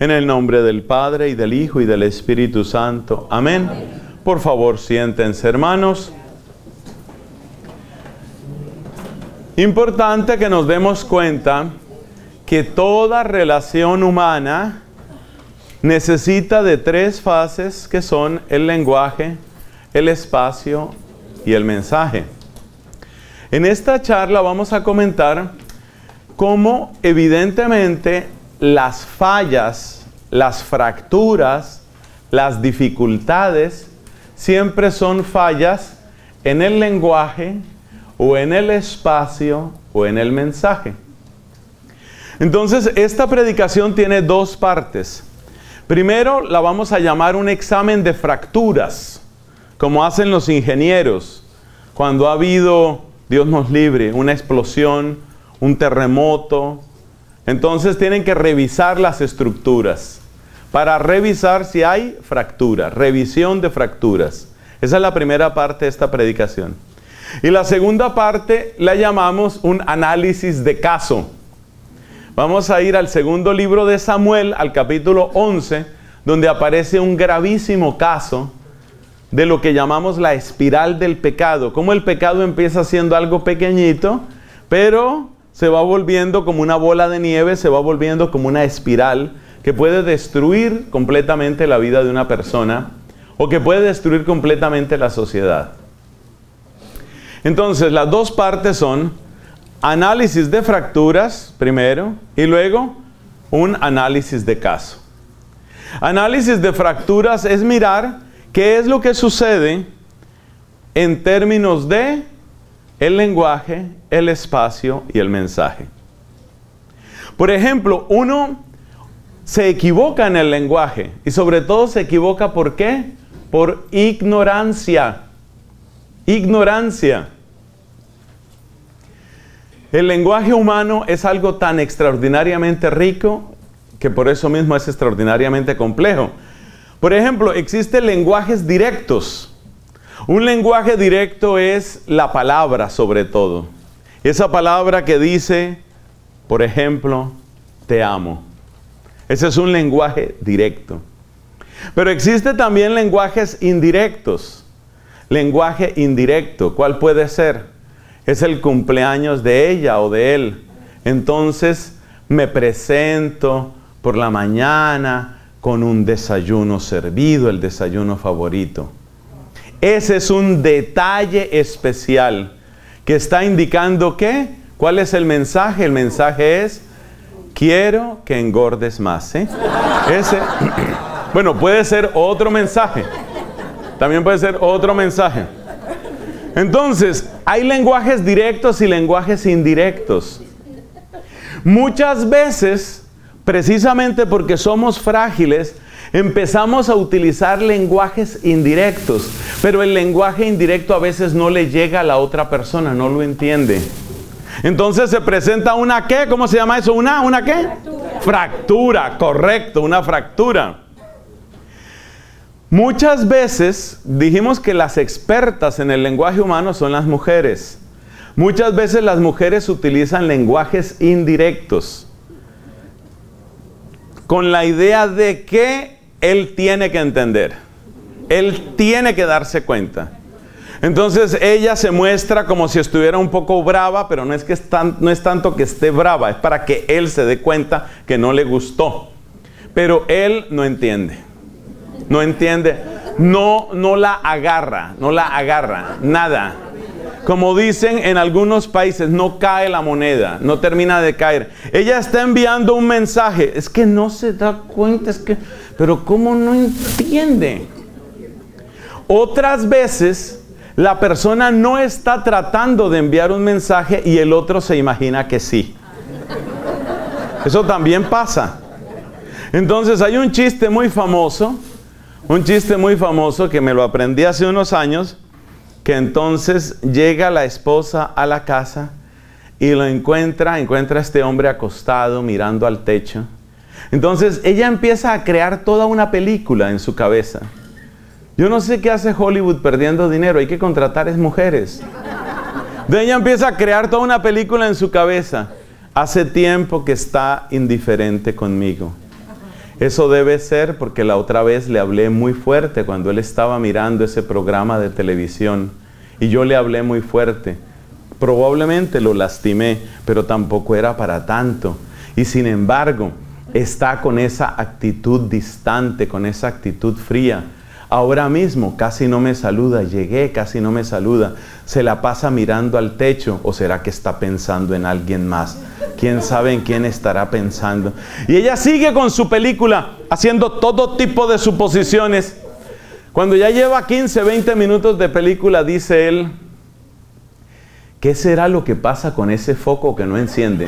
En el nombre del Padre y del Hijo y del Espíritu Santo. Amén. Por favor, siéntense hermanos. Importante que nos demos cuenta que toda relación humana necesita de tres fases que son el lenguaje, el espacio y el mensaje. En esta charla vamos a comentar cómo evidentemente las fallas, las fracturas, las dificultades siempre son fallas en el lenguaje o en el espacio o en el mensaje. Entonces, esta predicación tiene dos partes. Primero, la vamos a llamar un examen de fracturas, como hacen los ingenieros. Cuando ha habido, Dios nos libre, una explosión, un terremoto, entonces tienen que revisar las estructuras para revisar si hay fracturas, revisión de fracturas. Esa es la primera parte de esta predicación. Y la segunda parte la llamamos un análisis de caso. Vamos a ir al segundo libro de Samuel, al capítulo 11, donde aparece un gravísimo caso de lo que llamamos la espiral del pecado. Cómo el pecado empieza siendo algo pequeñito, pero se va volviendo como una bola de nieve, se va volviendo como una espiral que puede destruir completamente la vida de una persona o que puede destruir completamente la sociedad. Entonces, las dos partes son análisis de fracturas primero y luego un análisis de caso. Análisis de fracturas es mirar qué es lo que sucede en términos de el lenguaje, el espacio y el mensaje. Por ejemplo, uno se equivoca en el lenguaje y sobre todo se equivoca ¿por qué? Por ignorancia. Ignorancia. El lenguaje humano es algo tan extraordinariamente rico que por eso mismo es extraordinariamente complejo. Por ejemplo, existen lenguajes directos. Un lenguaje directo es la palabra sobre todo. Esa palabra que dice, por ejemplo, te amo. Ese es un lenguaje directo. Pero existe también lenguajes indirectos. Lenguaje indirecto, ¿cuál puede ser? Es el cumpleaños de ella o de él. Entonces me presento por la mañana con un desayuno servido, el desayuno favorito. Ese es un detalle especial que está indicando que, ¿cuál es el mensaje? El mensaje es, quiero que engordes más. ¿eh? Ese, bueno, puede ser otro mensaje. También puede ser otro mensaje. Entonces, hay lenguajes directos y lenguajes indirectos. Muchas veces, precisamente porque somos frágiles, empezamos a utilizar lenguajes indirectos, pero el lenguaje indirecto a veces no le llega a la otra persona, no lo entiende. Entonces se presenta una qué, ¿cómo se llama eso? Una, una qué? Fractura, fractura correcto, una fractura. Muchas veces dijimos que las expertas en el lenguaje humano son las mujeres. Muchas veces las mujeres utilizan lenguajes indirectos con la idea de que él tiene que entender. Él tiene que darse cuenta. Entonces ella se muestra como si estuviera un poco brava, pero no es, que no es tanto que esté brava, es para que él se dé cuenta que no le gustó. Pero él no entiende no entiende, no, no la agarra, no la agarra, nada. Como dicen en algunos países, no cae la moneda, no termina de caer. Ella está enviando un mensaje, es que no se da cuenta, es que, pero ¿cómo no entiende? Otras veces la persona no está tratando de enviar un mensaje y el otro se imagina que sí. Eso también pasa. Entonces hay un chiste muy famoso Un chiste muy famoso que me lo aprendí hace unos años, que entonces llega la esposa a la casa y lo encuentra, encuentra a este hombre acostado mirando al techo. Entonces ella empieza a crear toda una película en su cabeza. Yo no sé qué hace Hollywood perdiendo dinero, hay que contratar es mujeres. De ella empieza a crear toda una película en su cabeza. Hace tiempo que está indiferente conmigo. Eso debe ser porque la otra vez le hablé muy fuerte cuando él estaba mirando ese programa de televisión. Y yo le hablé muy fuerte. Probablemente lo lastimé, pero tampoco era para tanto. Y sin embargo, está con esa actitud distante, con esa actitud fría. Ahora mismo casi no me saluda, llegué, casi no me saluda. Se la pasa mirando al techo o será que está pensando en alguien más. ¿Quién sabe en quién estará pensando? Y ella sigue con su película haciendo todo tipo de suposiciones. Cuando ya lleva 15, 20 minutos de película, dice él, ¿qué será lo que pasa con ese foco que no enciende?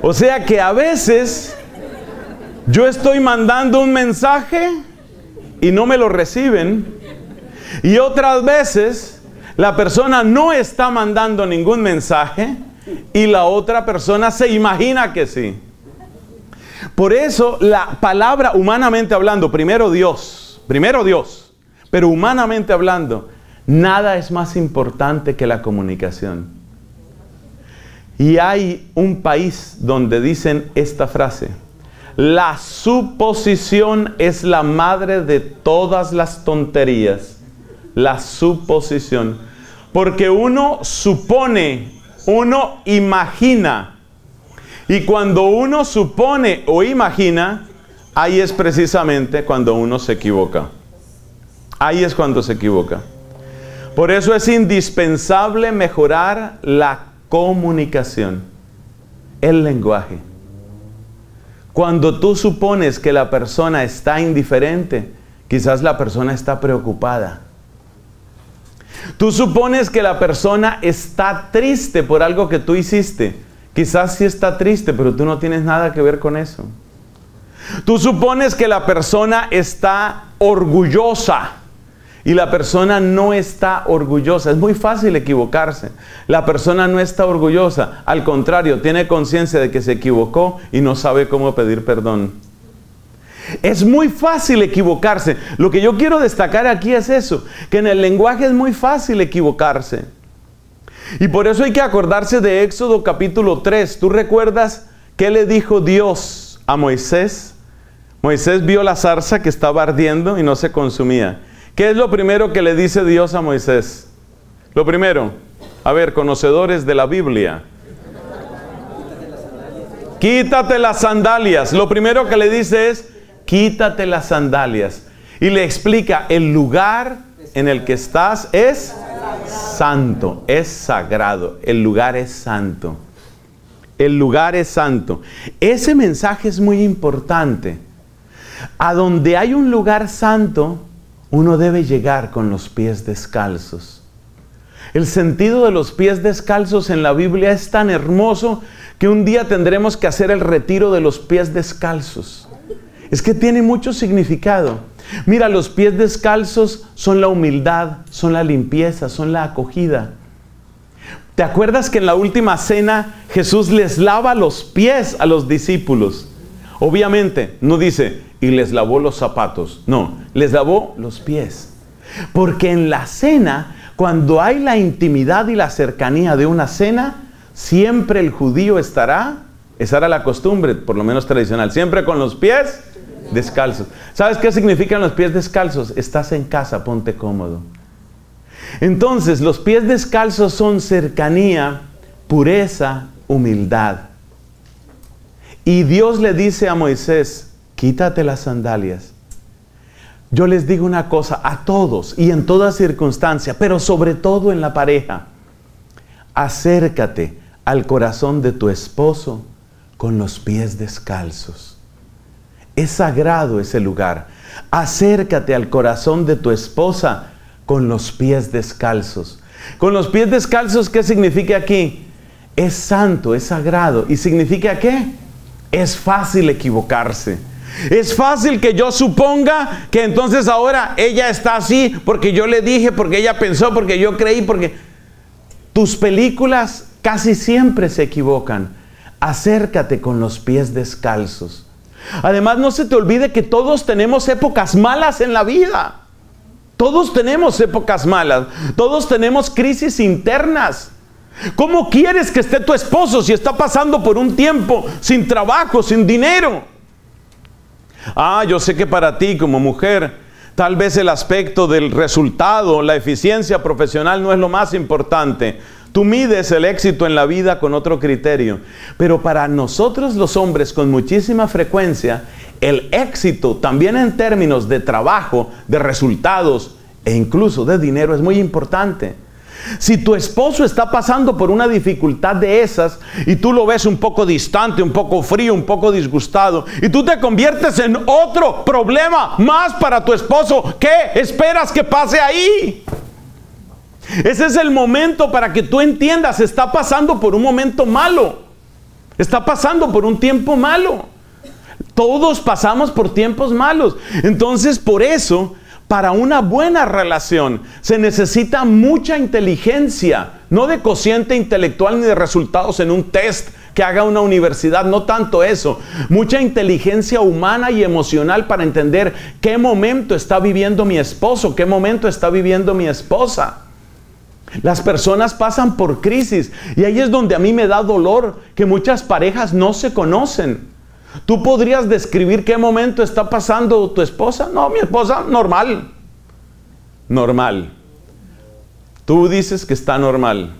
O sea que a veces yo estoy mandando un mensaje y no me lo reciben. Y otras veces la persona no está mandando ningún mensaje y la otra persona se imagina que sí. Por eso la palabra humanamente hablando, primero Dios, primero Dios, pero humanamente hablando, nada es más importante que la comunicación. Y hay un país donde dicen esta frase, la suposición es la madre de todas las tonterías. La suposición. Porque uno supone, uno imagina. Y cuando uno supone o imagina, ahí es precisamente cuando uno se equivoca. Ahí es cuando se equivoca. Por eso es indispensable mejorar la comunicación, el lenguaje. Cuando tú supones que la persona está indiferente, quizás la persona está preocupada. Tú supones que la persona está triste por algo que tú hiciste. Quizás sí está triste, pero tú no tienes nada que ver con eso. Tú supones que la persona está orgullosa y la persona no está orgullosa. Es muy fácil equivocarse. La persona no está orgullosa. Al contrario, tiene conciencia de que se equivocó y no sabe cómo pedir perdón. Es muy fácil equivocarse. Lo que yo quiero destacar aquí es eso, que en el lenguaje es muy fácil equivocarse. Y por eso hay que acordarse de Éxodo capítulo 3. ¿Tú recuerdas qué le dijo Dios a Moisés? Moisés vio la zarza que estaba ardiendo y no se consumía. ¿Qué es lo primero que le dice Dios a Moisés? Lo primero, a ver, conocedores de la Biblia. Quítate las sandalias. Lo primero que le dice es, quítate las sandalias. Y le explica, el lugar en el que estás es santo, es sagrado. El lugar es santo. El lugar es santo. Ese mensaje es muy importante. A donde hay un lugar santo, uno debe llegar con los pies descalzos. El sentido de los pies descalzos en la Biblia es tan hermoso que un día tendremos que hacer el retiro de los pies descalzos. Es que tiene mucho significado. Mira, los pies descalzos son la humildad, son la limpieza, son la acogida. ¿Te acuerdas que en la última cena Jesús les lava los pies a los discípulos? Obviamente, no dice, y les lavó los zapatos. No, les lavó los pies. Porque en la cena, cuando hay la intimidad y la cercanía de una cena, siempre el judío estará, esa era la costumbre, por lo menos tradicional, siempre con los pies descalzos. ¿Sabes qué significan los pies descalzos? Estás en casa, ponte cómodo. Entonces, los pies descalzos son cercanía, pureza, humildad. Y Dios le dice a Moisés, quítate las sandalias. Yo les digo una cosa a todos y en toda circunstancia, pero sobre todo en la pareja. Acércate al corazón de tu esposo con los pies descalzos. Es sagrado ese lugar. Acércate al corazón de tu esposa con los pies descalzos. Con los pies descalzos, ¿qué significa aquí? Es santo, es sagrado. ¿Y significa qué? Es fácil equivocarse. Es fácil que yo suponga que entonces ahora ella está así porque yo le dije, porque ella pensó, porque yo creí, porque tus películas casi siempre se equivocan. Acércate con los pies descalzos. Además, no se te olvide que todos tenemos épocas malas en la vida. Todos tenemos épocas malas. Todos tenemos crisis internas. ¿Cómo quieres que esté tu esposo si está pasando por un tiempo sin trabajo, sin dinero? Ah, yo sé que para ti como mujer, tal vez el aspecto del resultado, la eficiencia profesional no es lo más importante. Tú mides el éxito en la vida con otro criterio. Pero para nosotros los hombres con muchísima frecuencia, el éxito también en términos de trabajo, de resultados e incluso de dinero es muy importante. Si tu esposo está pasando por una dificultad de esas y tú lo ves un poco distante, un poco frío, un poco disgustado y tú te conviertes en otro problema más para tu esposo, ¿qué esperas que pase ahí? Ese es el momento para que tú entiendas, está pasando por un momento malo. Está pasando por un tiempo malo. Todos pasamos por tiempos malos. Entonces, por eso, para una buena relación se necesita mucha inteligencia, no de cociente intelectual ni de resultados en un test que haga una universidad, no tanto eso, mucha inteligencia humana y emocional para entender qué momento está viviendo mi esposo, qué momento está viviendo mi esposa. Las personas pasan por crisis y ahí es donde a mí me da dolor que muchas parejas no se conocen. ¿Tú podrías describir qué momento está pasando tu esposa? No, mi esposa, normal. Normal. Tú dices que está normal.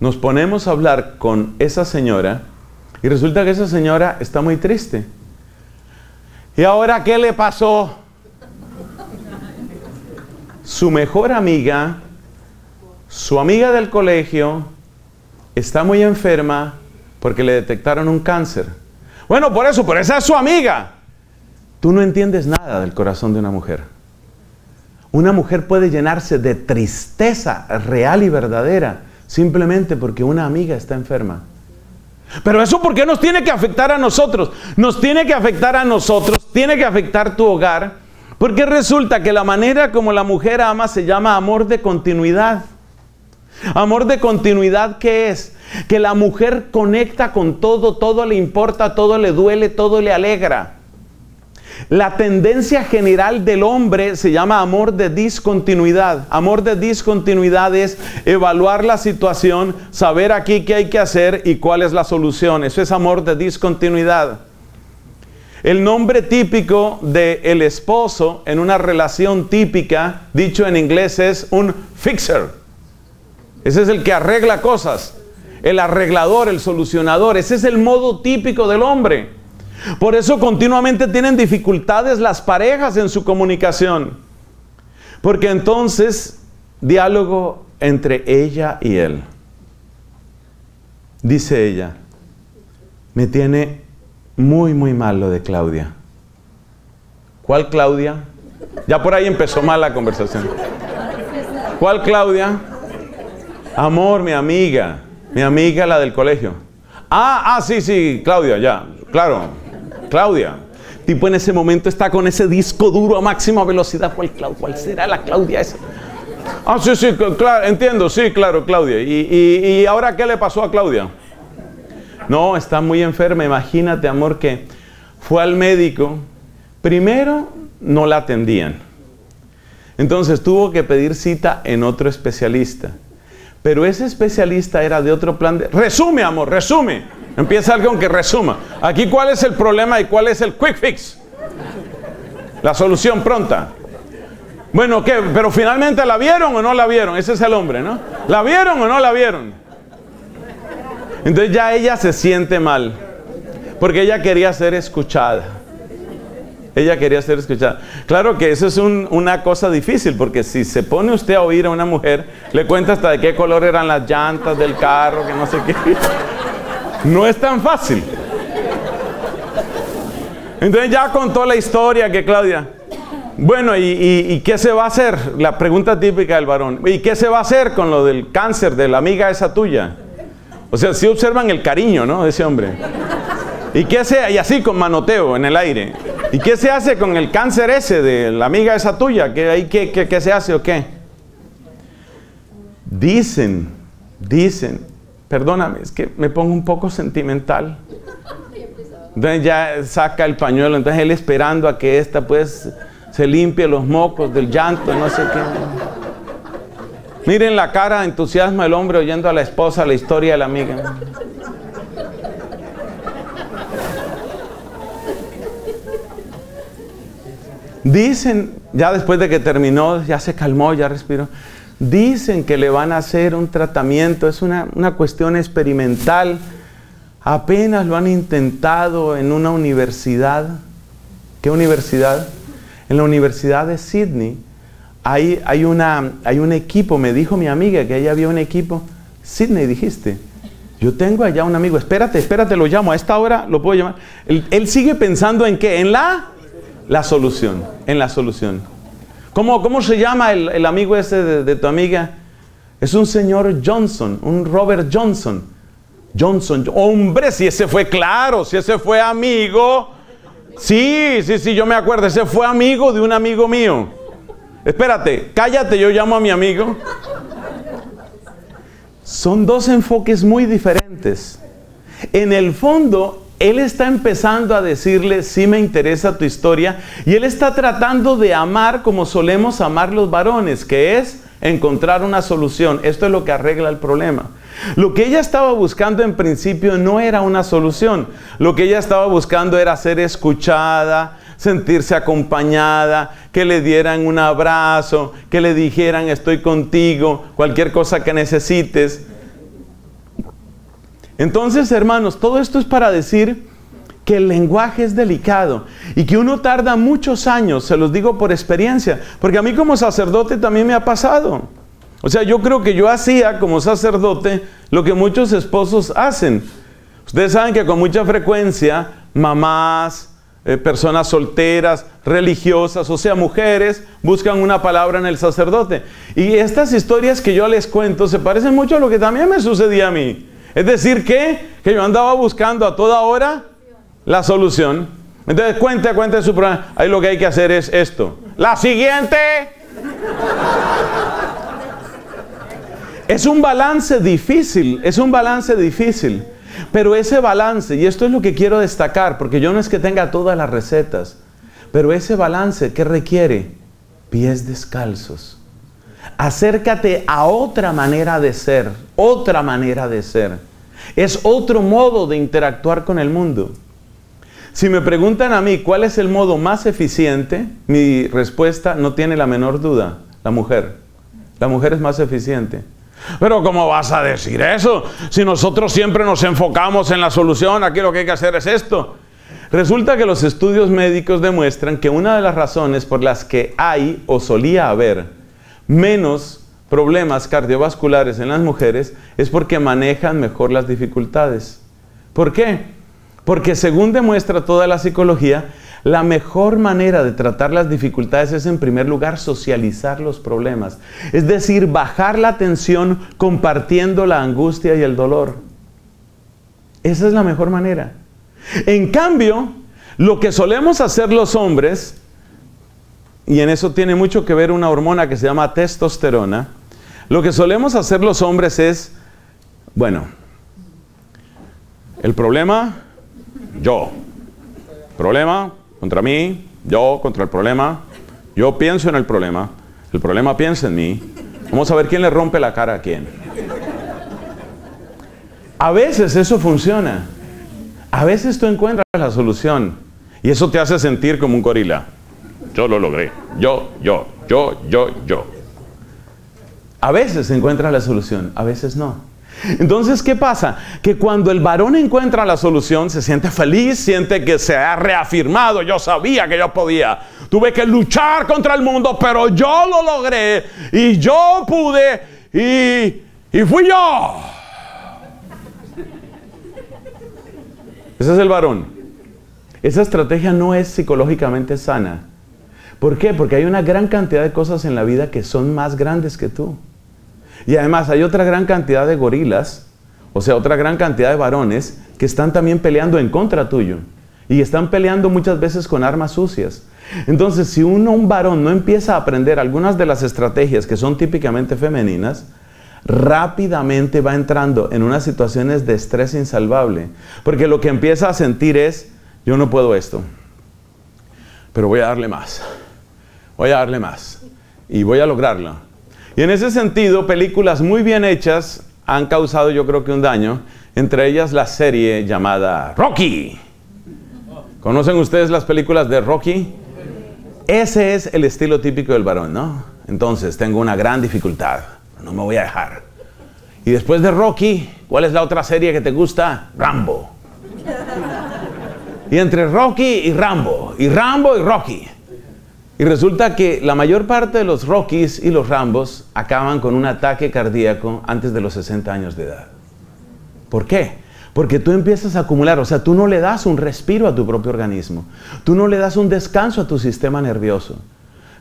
Nos ponemos a hablar con esa señora y resulta que esa señora está muy triste. ¿Y ahora qué le pasó? Su mejor amiga su amiga del colegio está muy enferma porque le detectaron un cáncer. Bueno, por eso, pero esa es su amiga. Tú no entiendes nada del corazón de una mujer. Una mujer puede llenarse de tristeza real y verdadera simplemente porque una amiga está enferma. Pero eso ¿por qué nos tiene que afectar a nosotros? Nos tiene que afectar a nosotros, tiene que afectar tu hogar, porque resulta que la manera como la mujer ama se llama amor de continuidad. Amor de continuidad, ¿qué es? Que la mujer conecta con todo, todo le importa, todo le duele, todo le alegra. La tendencia general del hombre se llama amor de discontinuidad. Amor de discontinuidad es evaluar la situación, saber aquí qué hay que hacer y cuál es la solución. Eso es amor de discontinuidad. El nombre típico del el esposo en una relación típica, dicho en inglés, es un fixer. Ese es el que arregla cosas. El arreglador, el solucionador. Ese es el modo típico del hombre. Por eso continuamente tienen dificultades las parejas en su comunicación. Porque entonces, diálogo entre ella y él. Dice ella, me tiene muy, muy mal lo de Claudia. ¿Cuál Claudia? Ya por ahí empezó mal la conversación. ¿Cuál Claudia? Amor, mi amiga. Mi amiga, la del colegio. Ah, ah, sí, sí, Claudia, ya. Claro. Claudia. Tipo en ese momento está con ese disco duro a máxima velocidad. ¿Cuál, ¿Cuál será la Claudia esa? Ah, sí, sí, claro, entiendo, sí, claro, Claudia. ¿Y, ¿Y ahora qué le pasó a Claudia? No, está muy enferma. Imagínate, amor, que fue al médico. Primero no la atendían. Entonces tuvo que pedir cita en otro especialista. Pero ese especialista era de otro plan de... Resume, amor, resume. Empieza algo que resuma. Aquí cuál es el problema y cuál es el quick fix. La solución pronta. Bueno, ¿qué? Pero finalmente la vieron o no la vieron. Ese es el hombre, ¿no? ¿La vieron o no la vieron? Entonces ya ella se siente mal. Porque ella quería ser escuchada. Ella quería ser escuchada. Claro que eso es una cosa difícil, porque si se pone usted a oír a una mujer, le cuenta hasta de qué color eran las llantas del carro, que no sé qué. No es tan fácil. Entonces ya contó la historia que Claudia. Bueno, ¿y, qué se va a hacer? La pregunta típica del varón. ¿Y qué se va a hacer con lo del cáncer de la amiga esa tuya? O sea, si observan el cariño, ¿no? De ese hombre. ¿Y qué se Y así con manoteo en el aire. ¿Y qué se hace con el cáncer ese de la amiga esa tuya? ¿Qué, qué, qué se hace o qué? Dicen, dicen, perdóname, es que me pongo un poco sentimental. Entonces ya saca el pañuelo, entonces él esperando a que esta pues se limpie los mocos del llanto, no sé qué. Miren la cara de entusiasmo del hombre oyendo a la esposa la historia de la amiga. Dicen, ya después de que terminó, ya se calmó, ya respiró. Dicen que le van a hacer un tratamiento, es una, una cuestión experimental. Apenas lo han intentado en una universidad. ¿Qué universidad? En la Universidad de Sydney. Hay, hay, una, hay un equipo, me dijo mi amiga que ahí había un equipo. Sydney, dijiste. Yo tengo allá un amigo, espérate, espérate, lo llamo, a esta hora lo puedo llamar. Él, sigue pensando en qué, en la, la solución, en la solución. ¿Cómo, cómo se llama el, amigo ese de, de, tu amiga? Es un señor Johnson, un Robert Johnson. Johnson, hombre, si ese fue claro, si ese fue amigo. Sí, sí, sí, yo me acuerdo, ese fue amigo de un amigo mío. Espérate, cállate, yo llamo a mi amigo. Son dos enfoques muy diferentes. En el fondo, él está empezando a decirle, sí me interesa tu historia, y él está tratando de amar como solemos amar los varones, que es encontrar una solución. Esto es lo que arregla el problema. Lo que ella estaba buscando en principio no era una solución. Lo que ella estaba buscando era ser escuchada, sentirse acompañada, que le dieran un abrazo, que le dijeran estoy contigo, cualquier cosa que necesites. Entonces, hermanos, todo esto es para decir que el lenguaje es delicado y que uno tarda muchos años, se los digo por experiencia, porque a mí como sacerdote también me ha pasado. O sea, yo creo que yo hacía como sacerdote lo que muchos esposos hacen. Ustedes saben que con mucha frecuencia mamás, eh, personas solteras, religiosas, o sea, mujeres, buscan una palabra en el sacerdote. Y estas historias que yo les cuento se parecen mucho a lo que también me sucedía a mí. Es decir, que, que yo andaba buscando a toda hora la solución. Entonces, cuente, cuente su problema. Ahí lo que hay que hacer es esto. La siguiente. Es un balance difícil, es un balance difícil. Pero ese balance, y esto es lo que quiero destacar, porque yo no es que tenga todas las recetas, pero ese balance que requiere pies descalzos. Acércate a otra manera de ser, otra manera de ser. Es otro modo de interactuar con el mundo. Si me preguntan a mí cuál es el modo más eficiente, mi respuesta no tiene la menor duda, la mujer. La mujer es más eficiente. Pero ¿cómo vas a decir eso? Si nosotros siempre nos enfocamos en la solución, aquí lo que hay que hacer es esto. Resulta que los estudios médicos demuestran que una de las razones por las que hay o solía haber menos problemas cardiovasculares en las mujeres es porque manejan mejor las dificultades. ¿Por qué? Porque según demuestra toda la psicología, la mejor manera de tratar las dificultades es en primer lugar socializar los problemas, es decir, bajar la tensión compartiendo la angustia y el dolor. Esa es la mejor manera. En cambio, lo que solemos hacer los hombres, y en eso tiene mucho que ver una hormona que se llama testosterona, lo que solemos hacer los hombres es, bueno, el problema, yo. Problema, contra mí, yo contra el problema, yo pienso en el problema, el problema piensa en mí. Vamos a ver quién le rompe la cara a quién. A veces eso funciona. A veces tú encuentras la solución y eso te hace sentir como un gorila. Yo lo logré. Yo, yo, yo, yo, yo. A veces encuentras la solución, a veces no. Entonces, ¿qué pasa? Que cuando el varón encuentra la solución, se siente feliz, siente que se ha reafirmado, yo sabía que yo podía. Tuve que luchar contra el mundo, pero yo lo logré y yo pude y, y fui yo. Ese es el varón. Esa estrategia no es psicológicamente sana. ¿Por qué? Porque hay una gran cantidad de cosas en la vida que son más grandes que tú. Y además hay otra gran cantidad de gorilas o sea, otra gran cantidad de varones que están también peleando en contra tuyo. Y están peleando muchas veces con armas sucias. Entonces, si uno, un varón, no empieza a aprender algunas de las estrategias que son típicamente femeninas, rápidamente va entrando en unas situaciones de estrés insalvable. Porque lo que empieza a sentir es, yo no puedo esto, pero voy a darle más. Voy a darle más. Y voy a lograrlo. Y en ese sentido, películas muy bien hechas han causado yo creo que un daño, entre ellas la serie llamada Rocky. ¿Conocen ustedes las películas de Rocky? Ese es el estilo típico del varón, ¿no? Entonces tengo una gran dificultad, no me voy a dejar. Y después de Rocky, ¿cuál es la otra serie que te gusta? Rambo. Y entre Rocky y Rambo, y Rambo y Rocky. Y resulta que la mayor parte de los Rockies y los Rambos acaban con un ataque cardíaco antes de los 60 años de edad. ¿Por qué? Porque tú empiezas a acumular, o sea, tú no le das un respiro a tu propio organismo, tú no le das un descanso a tu sistema nervioso.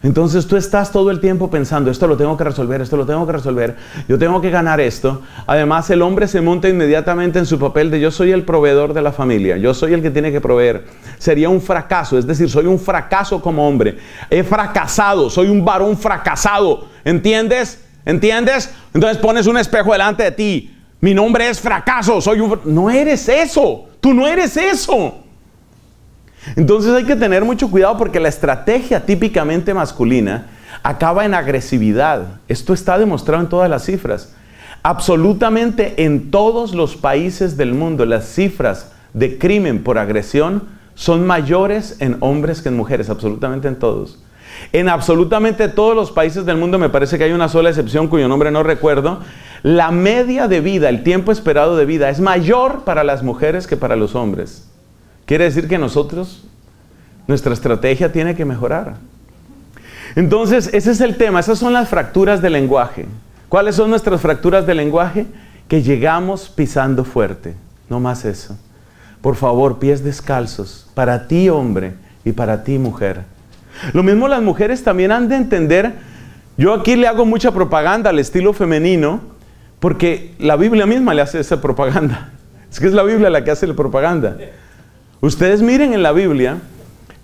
Entonces tú estás todo el tiempo pensando, esto lo tengo que resolver, esto lo tengo que resolver, yo tengo que ganar esto. Además el hombre se monta inmediatamente en su papel de yo soy el proveedor de la familia, yo soy el que tiene que proveer. Sería un fracaso, es decir, soy un fracaso como hombre. He fracasado, soy un varón fracasado. ¿Entiendes? ¿Entiendes? Entonces pones un espejo delante de ti. Mi nombre es fracaso, soy un... No eres eso, tú no eres eso. Entonces hay que tener mucho cuidado porque la estrategia típicamente masculina acaba en agresividad. Esto está demostrado en todas las cifras. Absolutamente en todos los países del mundo las cifras de crimen por agresión son mayores en hombres que en mujeres, absolutamente en todos. En absolutamente todos los países del mundo, me parece que hay una sola excepción cuyo nombre no recuerdo, la media de vida, el tiempo esperado de vida es mayor para las mujeres que para los hombres. Quiere decir que nosotros, nuestra estrategia tiene que mejorar. Entonces, ese es el tema, esas son las fracturas del lenguaje. ¿Cuáles son nuestras fracturas del lenguaje? Que llegamos pisando fuerte, no más eso. Por favor, pies descalzos, para ti hombre y para ti mujer. Lo mismo las mujeres también han de entender, yo aquí le hago mucha propaganda al estilo femenino, porque la Biblia misma le hace esa propaganda. Es que es la Biblia la que hace la propaganda. Ustedes miren en la Biblia,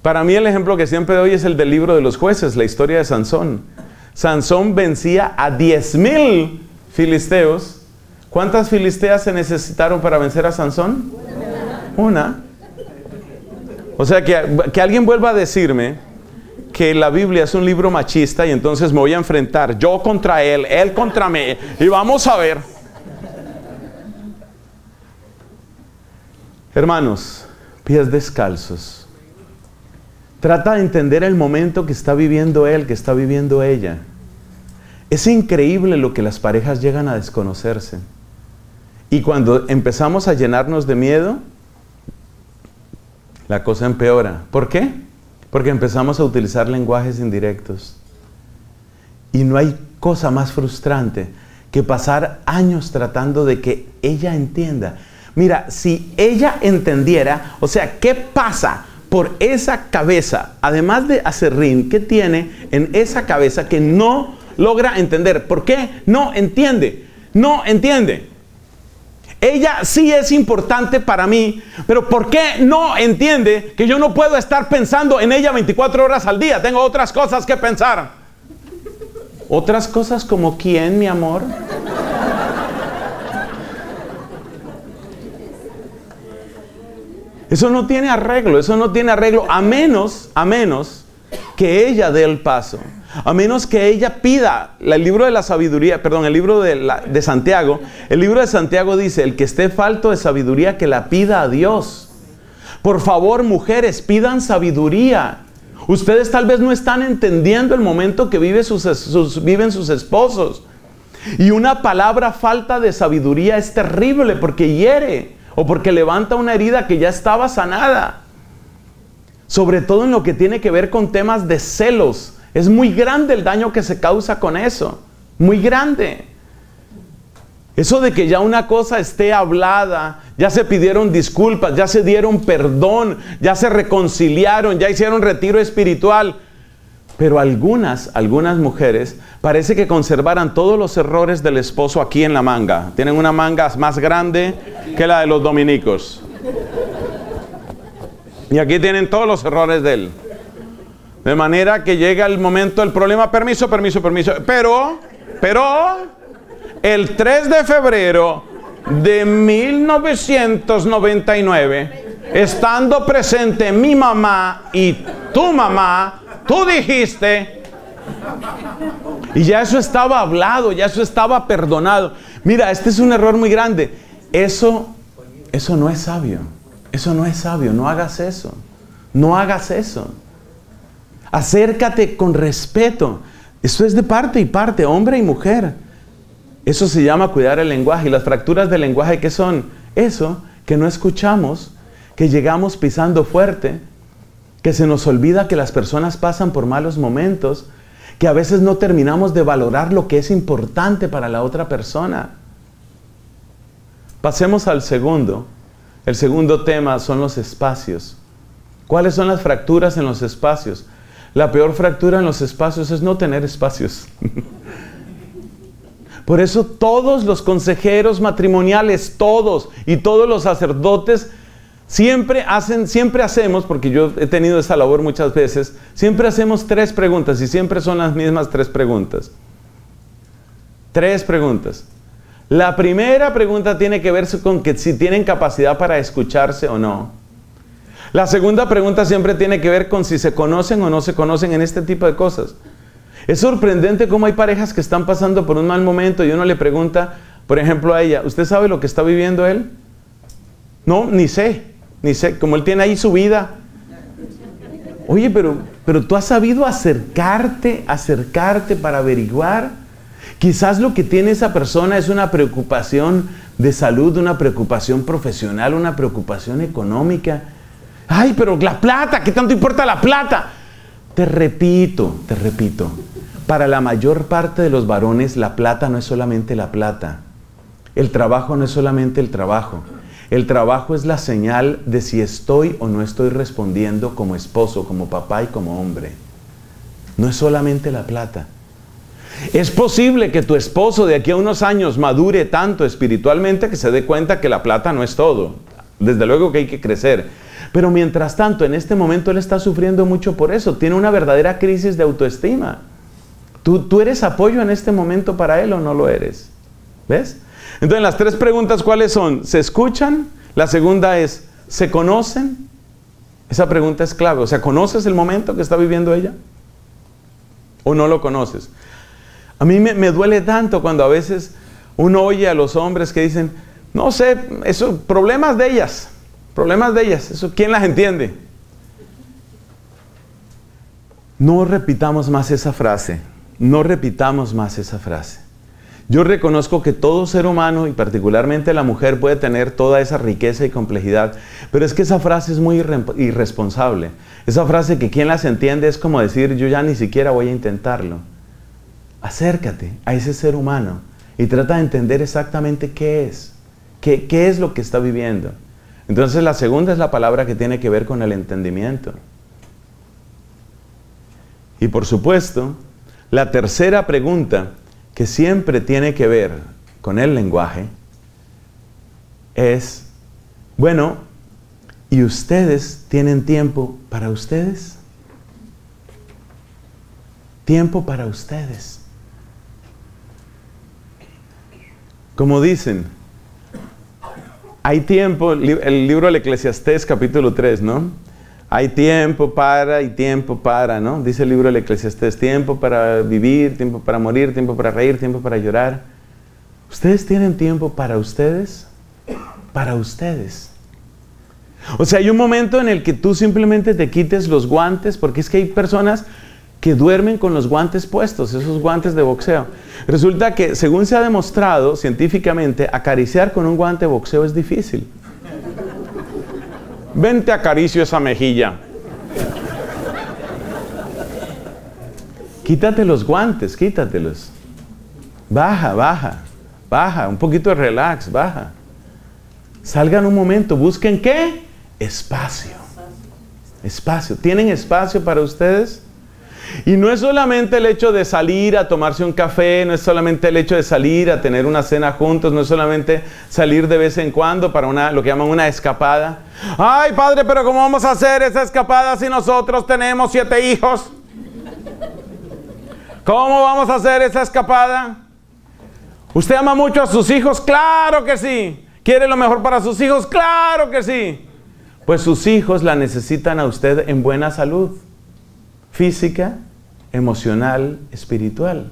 para mí el ejemplo que siempre doy es el del libro de los jueces, la historia de Sansón. Sansón vencía a 10.000 filisteos. ¿Cuántas filisteas se necesitaron para vencer a Sansón? Una. O sea, que, que alguien vuelva a decirme que la Biblia es un libro machista y entonces me voy a enfrentar yo contra él, él contra mí, y vamos a ver. Hermanos, pies descalzos. Trata de entender el momento que está viviendo él, que está viviendo ella. Es increíble lo que las parejas llegan a desconocerse. Y cuando empezamos a llenarnos de miedo, la cosa empeora. ¿Por qué? Porque empezamos a utilizar lenguajes indirectos. Y no hay cosa más frustrante que pasar años tratando de que ella entienda Mira, si ella entendiera, o sea, ¿qué pasa por esa cabeza, además de acerrín, qué tiene en esa cabeza que no logra entender? ¿Por qué no entiende? No entiende. Ella sí es importante para mí, pero ¿por qué no entiende que yo no puedo estar pensando en ella 24 horas al día? Tengo otras cosas que pensar. ¿Otras cosas como quién, mi amor? Eso no tiene arreglo, eso no tiene arreglo, a menos, a menos que ella dé el paso. A menos que ella pida el libro de la sabiduría, perdón, el libro de, Santiago, el libro de Santiago dice, el que esté falto de sabiduría, que la pida a Dios. Por favor, mujeres, pidan sabiduría. Ustedes tal vez no están entendiendo el momento que vive sus, viven sus esposos. Y una palabra falta de sabiduría es terrible porque hiere o porque levanta una herida que ya estaba sanada. Sobre todo en lo que tiene que ver con temas de celos. Es muy grande el daño que se causa con eso. Muy grande. Eso de que ya una cosa esté hablada, ya se pidieron disculpas, ya se dieron perdón, ya se reconciliaron, ya hicieron retiro espiritual. Pero algunas, algunas mujeres parece que conservaran todos los errores del esposo aquí en la manga. Tienen una manga más grande que la de los dominicos. Y aquí tienen todos los errores de él. De manera que llega el momento del problema, permiso, permiso, permiso. Pero, pero, el 3 de febrero de 1999, estando presente mi mamá y tu mamá, tú dijiste, y ya eso estaba hablado, ya eso estaba perdonado. Mira, este es un error muy grande. Eso, eso no es sabio. Eso no es sabio. No hagas eso. No hagas eso. Acércate con respeto. Esto es de parte y parte, hombre y mujer. Eso se llama cuidar el lenguaje. Y las fracturas del lenguaje, ¿qué son? Eso, que no escuchamos, que llegamos pisando fuerte, que se nos olvida que las personas pasan por malos momentos, que a veces no terminamos de valorar lo que es importante para la otra persona. Pasemos al segundo. El segundo tema son los espacios. ¿Cuáles son las fracturas en los espacios? La peor fractura en los espacios es no tener espacios. Por eso todos los consejeros matrimoniales, todos y todos los sacerdotes siempre hacen, siempre hacemos, porque yo he tenido esa labor muchas veces, siempre hacemos tres preguntas y siempre son las mismas tres preguntas. Tres preguntas. La primera pregunta tiene que ver con que si tienen capacidad para escucharse o no. La segunda pregunta siempre tiene que ver con si se conocen o no se conocen en este tipo de cosas. Es sorprendente cómo hay parejas que están pasando por un mal momento y uno le pregunta, por ejemplo, a ella, ¿usted sabe lo que está viviendo él? No, ni sé, como él tiene ahí su vida. Oye, pero, pero tú has sabido acercarte, acercarte para averiguar. Quizás lo que tiene esa persona es una preocupación de salud, una preocupación profesional, una preocupación económica. Ay, pero la plata, ¿qué tanto importa la plata? Te repito, te repito, para la mayor parte de los varones la plata no es solamente la plata. El trabajo no es solamente el trabajo. El trabajo es la señal de si estoy o no estoy respondiendo como esposo, como papá y como hombre. No es solamente la plata. Es posible que tu esposo de aquí a unos años madure tanto espiritualmente que se dé cuenta que la plata no es todo. Desde luego que hay que crecer. Pero mientras tanto, en este momento él está sufriendo mucho por eso. Tiene una verdadera crisis de autoestima. ¿Tú, ¿Tú eres apoyo en este momento para él o no lo eres? ¿Ves? Entonces las tres preguntas, ¿cuáles son? ¿Se escuchan? La segunda es, ¿se conocen? Esa pregunta es clave. O sea, ¿conoces el momento que está viviendo ella? ¿O no lo conoces? A mí me, duele tanto cuando a veces uno oye a los hombres que dicen, no sé, eso, problemas de ellas. Problemas de ellas, eso quién las entiende. No repitamos más esa frase, no repitamos más esa frase. Yo reconozco que todo ser humano y particularmente la mujer puede tener toda esa riqueza y complejidad, pero es que esa frase es muy irresponsable. Esa frase que quien las entiende es como decir yo ya ni siquiera voy a intentarlo. Acércate a ese ser humano y trata de entender exactamente qué es, qué, es lo que está viviendo. Entonces la segunda es la palabra que tiene que ver con el entendimiento. Y por supuesto, la tercera pregunta que siempre tiene que ver con el lenguaje es, bueno, ¿y ustedes tienen tiempo para ustedes? Tiempo para ustedes. Como dicen, hay tiempo, el libro del Eclesiastés capítulo 3, ¿no? Hay tiempo para y tiempo para, ¿no? Dice el libro del Eclesiastés, tiempo para vivir, tiempo para morir, tiempo para reír, tiempo para llorar. ¿Ustedes tienen tiempo para ustedes? Para ustedes. O sea, hay un momento en el que tú simplemente te quites los guantes, porque es que hay personas que duermen con los guantes puestos, esos guantes de boxeo. Resulta que, según se ha demostrado científicamente, acariciar con un guante de boxeo es difícil. Vente acaricio esa mejilla. Quítate los guantes, quítatelos. Baja, baja, baja, un poquito de relax, baja. Salgan un momento, busquen qué? Espacio. Espacio. ¿Tienen espacio para ustedes? Y no es solamente el hecho de salir a tomarse un café, no es solamente el hecho de salir a tener una cena juntos, no es solamente salir de vez en cuando para una, lo que llaman una escapada. Ay, padre, pero ¿cómo vamos a hacer esa escapada si nosotros tenemos siete hijos? ¿Cómo vamos a hacer esa escapada? ¿Usted ama mucho a sus hijos? Claro que sí. ¿Quiere lo mejor para sus hijos? Claro que sí. Pues sus hijos la necesitan a usted en buena salud, física, emocional, espiritual.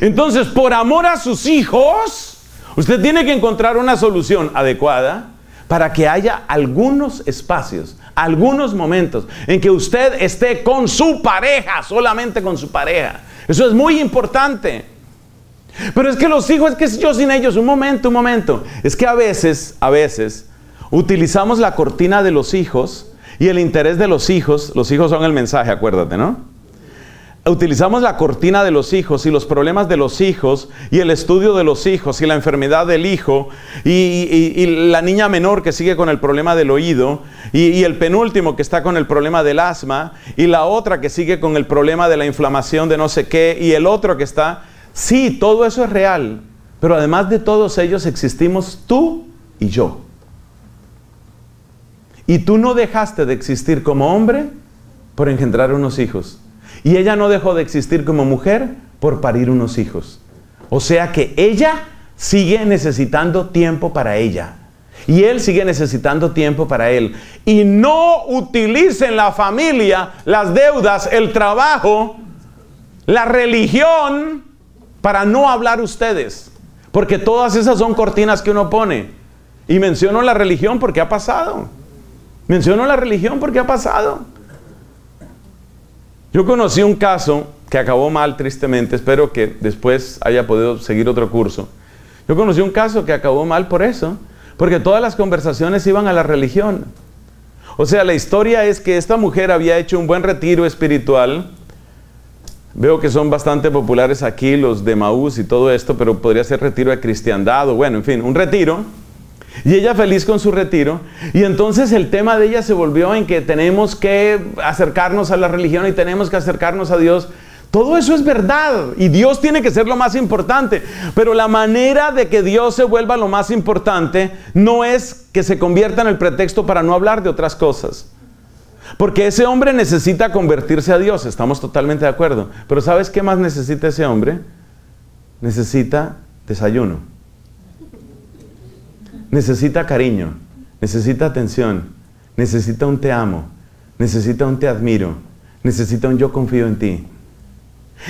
Entonces, por amor a sus hijos, usted tiene que encontrar una solución adecuada para que haya algunos espacios, algunos momentos en que usted esté con su pareja, solamente con su pareja. Eso es muy importante. Pero es que los hijos, es que yo sin ellos, un momento, un momento. Es que a veces, a veces, utilizamos la cortina de los hijos y el interés de los hijos, los hijos son el mensaje, acuérdate, ¿no? Utilizamos la cortina de los hijos y los problemas de los hijos y el estudio de los hijos y la enfermedad del hijo y, la niña menor que sigue con el problema del oído y el penúltimo que está con el problema del asma y la otra que sigue con el problema de la inflamación de no sé qué y el otro que está... Sí, todo eso es real, pero además de todos ellos existimos tú y yo. Y tú no dejaste de existir como hombre por engendrar unos hijos. Y ella no dejó de existir como mujer por parir unos hijos. O sea que ella sigue necesitando tiempo para ella. Y él sigue necesitando tiempo para él. Y no utilicen la familia, las deudas, el trabajo, la religión para no hablar ustedes. Porque todas esas son cortinas que uno pone. Y menciono la religión porque ha pasado. Menciono la religión porque ha pasado. Yo conocí un caso que acabó mal tristemente, espero que después haya podido seguir otro curso. Yo conocí un caso que acabó mal por eso, porque todas las conversaciones iban a la religión. O sea, la historia es que esta mujer había hecho un buen retiro espiritual. Veo que son bastante populares aquí los de Maús y todo esto, pero podría ser retiro de cristiandad o bueno, en fin, un retiro y ella feliz con su retiro. Y entonces el tema de ella se volvió en que tenemos que acercarnos a la religión y tenemos que acercarnos a Dios. Todo eso es verdad y Dios tiene que ser lo más importante. Pero la manera de que Dios se vuelva lo más importante no es que se convierta en el pretexto para no hablar de otras cosas. Porque ese hombre necesita convertirse a Dios, estamos totalmente de acuerdo. Pero ¿sabes qué más necesita ese hombre? Necesita desayuno necesita cariño, necesita atención, necesita un te amo, necesita un te admiro, necesita un yo confío en ti.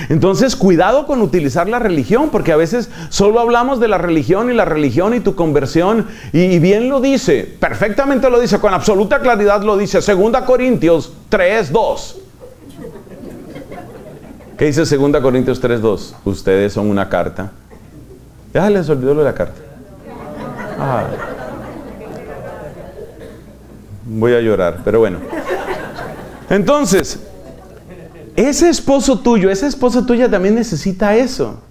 Entonces, cuidado con utilizar la religión, porque a veces solo hablamos de la religión y la religión y tu conversión, y bien lo dice, perfectamente lo dice, con absoluta claridad lo dice, 2 Corintios 3, 2. ¿Qué dice 2 Corintios 3, 2? Ustedes son una carta. Ya les olvidó lo de la carta. Voy a llorar, pero bueno. Entonces, ese esposo tuyo, esa esposa tuya también necesita eso.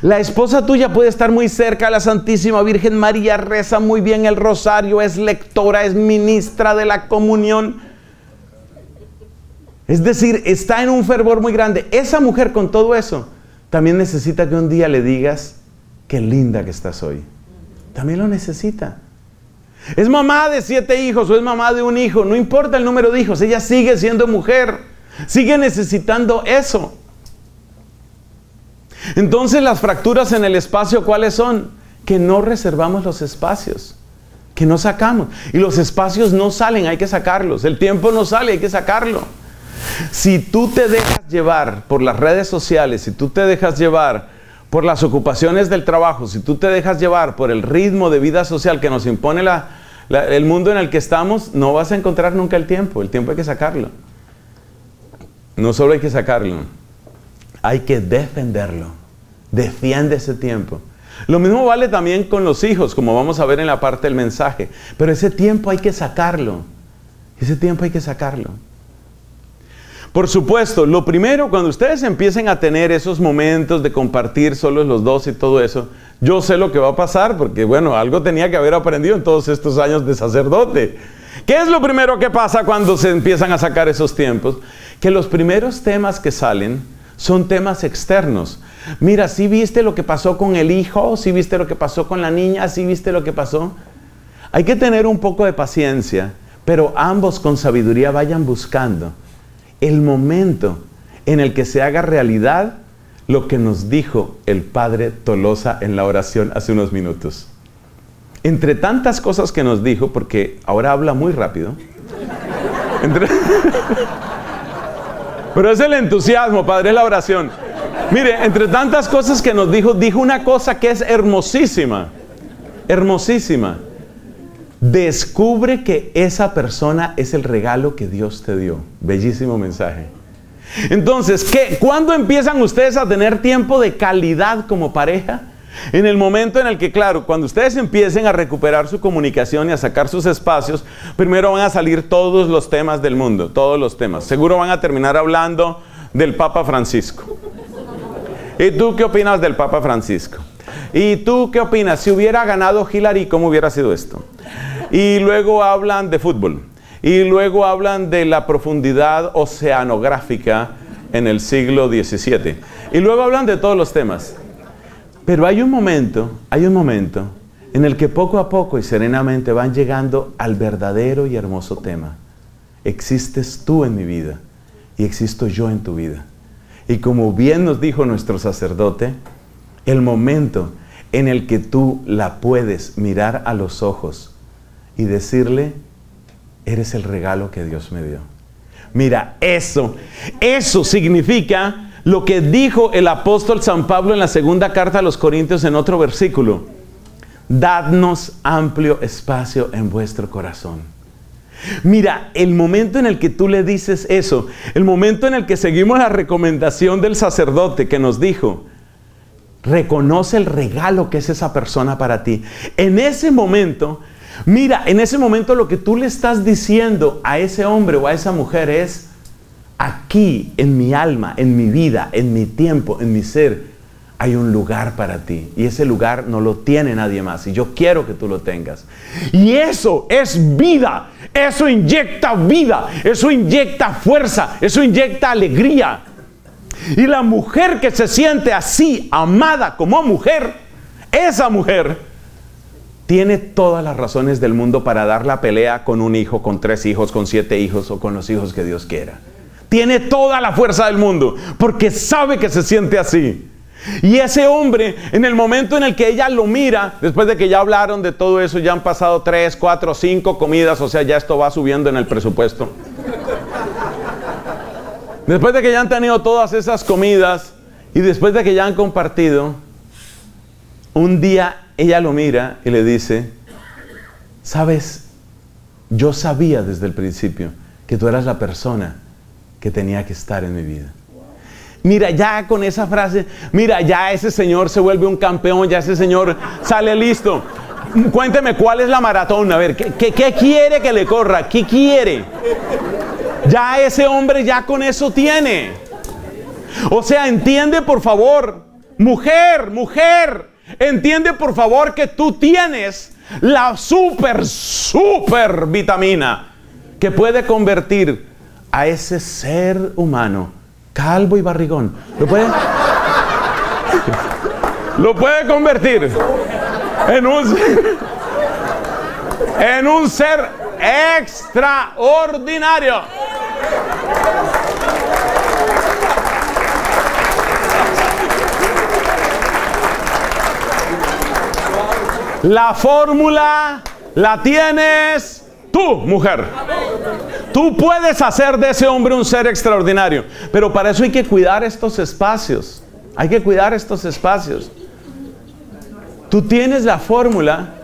La esposa tuya puede estar muy cerca a la Santísima Virgen María, reza muy bien el rosario, es lectora, es ministra de la comunión. Es decir, está en un fervor muy grande. Esa mujer con todo eso también necesita que un día le digas, qué linda que estás hoy también lo necesita. Es mamá de siete hijos o es mamá de un hijo, no importa el número de hijos, ella sigue siendo mujer, sigue necesitando eso. Entonces las fracturas en el espacio, ¿cuáles son? Que no reservamos los espacios, que no sacamos. Y los espacios no salen, hay que sacarlos. El tiempo no sale, hay que sacarlo. Si tú te dejas llevar por las redes sociales, si tú te dejas llevar por las ocupaciones del trabajo, si tú te dejas llevar por el ritmo de vida social que nos impone el mundo en el que estamos, no vas a encontrar nunca el tiempo. El tiempo hay que sacarlo. No solo hay que sacarlo, hay que defenderlo. Defiende ese tiempo. Lo mismo vale también con los hijos, como vamos a ver en la parte del mensaje. Pero ese tiempo hay que sacarlo. Ese tiempo hay que sacarlo. Por supuesto, lo primero, cuando ustedes empiecen a tener esos momentos de compartir solos los dos y todo eso, yo sé lo que va a pasar porque, bueno, algo tenía que haber aprendido en todos estos años de sacerdote. ¿Qué es lo primero que pasa cuando se empiezan a sacar esos tiempos? que los primeros temas que salen son temas externos. Mira, si viste lo que pasó con el hijo, si viste lo que pasó con la niña, si viste lo que pasó. Hay que tener un poco de paciencia, pero ambos con sabiduría vayan buscando el momento en el que se haga realidad lo que nos dijo el Padre Tolosa en la oración hace unos minutos. Entre tantas cosas que nos dijo, porque ahora habla muy rápido, pero es el entusiasmo, Padre, es la oración. Mire, entre tantas cosas que nos dijo, dijo una cosa que es hermosísima, hermosísima. Descubre que esa persona es el regalo que Dios te dio. Bellísimo mensaje. Entonces, ¿qué, ¿cuándo empiezan ustedes a tener tiempo de calidad como pareja? En el momento en el que, claro, cuando ustedes empiecen a recuperar su comunicación y a sacar sus espacios, primero van a salir todos los temas del mundo, todos los temas. Seguro van a terminar hablando del Papa Francisco. ¿Y tú qué opinas del Papa Francisco? ¿Y tú qué opinas? Si hubiera ganado Hillary, ¿cómo hubiera sido esto? Y luego hablan de fútbol. Y luego hablan de la profundidad oceanográfica en el siglo XVII. Y luego hablan de todos los temas. Pero hay un momento, hay un momento en el que poco a poco y serenamente van llegando al verdadero y hermoso tema. Existes tú en mi vida y existo yo en tu vida. Y como bien nos dijo nuestro sacerdote, el momento en el que tú la puedes mirar a los ojos y decirle, eres el regalo que Dios me dio. Mira, eso, eso significa lo que dijo el apóstol San Pablo en la segunda carta a los Corintios en otro versículo. Dadnos amplio espacio en vuestro corazón. Mira, el momento en el que tú le dices eso, el momento en el que seguimos la recomendación del sacerdote que nos dijo, reconoce el regalo que es esa persona para ti. En ese momento, mira, en ese momento lo que tú le estás diciendo a ese hombre o a esa mujer es, aquí en mi alma, en mi vida, en mi tiempo, en mi ser, hay un lugar para ti. Y ese lugar no lo tiene nadie más. Y yo quiero que tú lo tengas. Y eso es vida. Eso inyecta vida. Eso inyecta fuerza. Eso inyecta alegría. Y la mujer que se siente así, amada como mujer, esa mujer tiene todas las razones del mundo para dar la pelea con un hijo, con tres hijos, con siete hijos o con los hijos que Dios quiera. Tiene toda la fuerza del mundo porque sabe que se siente así. Y ese hombre, en el momento en el que ella lo mira, después de que ya hablaron de todo eso, ya han pasado tres, cuatro, cinco comidas, o sea, ya esto va subiendo en el presupuesto. Después de que ya han tenido todas esas comidas y después de que ya han compartido, un día ella lo mira y le dice, sabes, yo sabía desde el principio que tú eras la persona que tenía que estar en mi vida. Mira, ya con esa frase, mira, ya ese señor se vuelve un campeón, ya ese señor sale listo. Cuénteme cuál es la maratón, a ver, ¿qué, qué, quiere que le corra? ¿Qué quiere? Ya ese hombre ya con eso tiene. O sea, entiende por favor, mujer, mujer, entiende por favor que tú tienes la super, super vitamina que puede convertir a ese ser humano calvo y barrigón. ¿Lo puede? Lo puede convertir en un, en un ser extraordinario. La fórmula la tienes tú, mujer. Tú puedes hacer de ese hombre un ser extraordinario, pero para eso hay que cuidar estos espacios. Hay que cuidar estos espacios. Tú tienes la fórmula.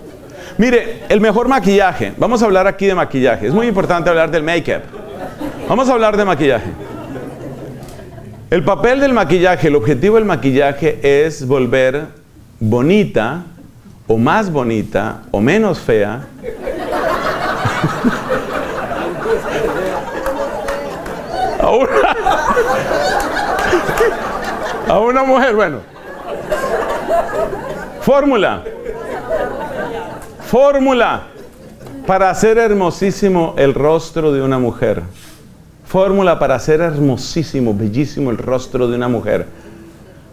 Mire, el mejor maquillaje. Vamos a hablar aquí de maquillaje. Es muy importante hablar del make-up. Vamos a hablar de maquillaje. El papel del maquillaje, el objetivo del maquillaje es volver bonita o más bonita o menos fea a una, a una mujer, bueno. Fórmula. Fórmula para hacer hermosísimo el rostro de una mujer. Fórmula para hacer hermosísimo, bellísimo el rostro de una mujer.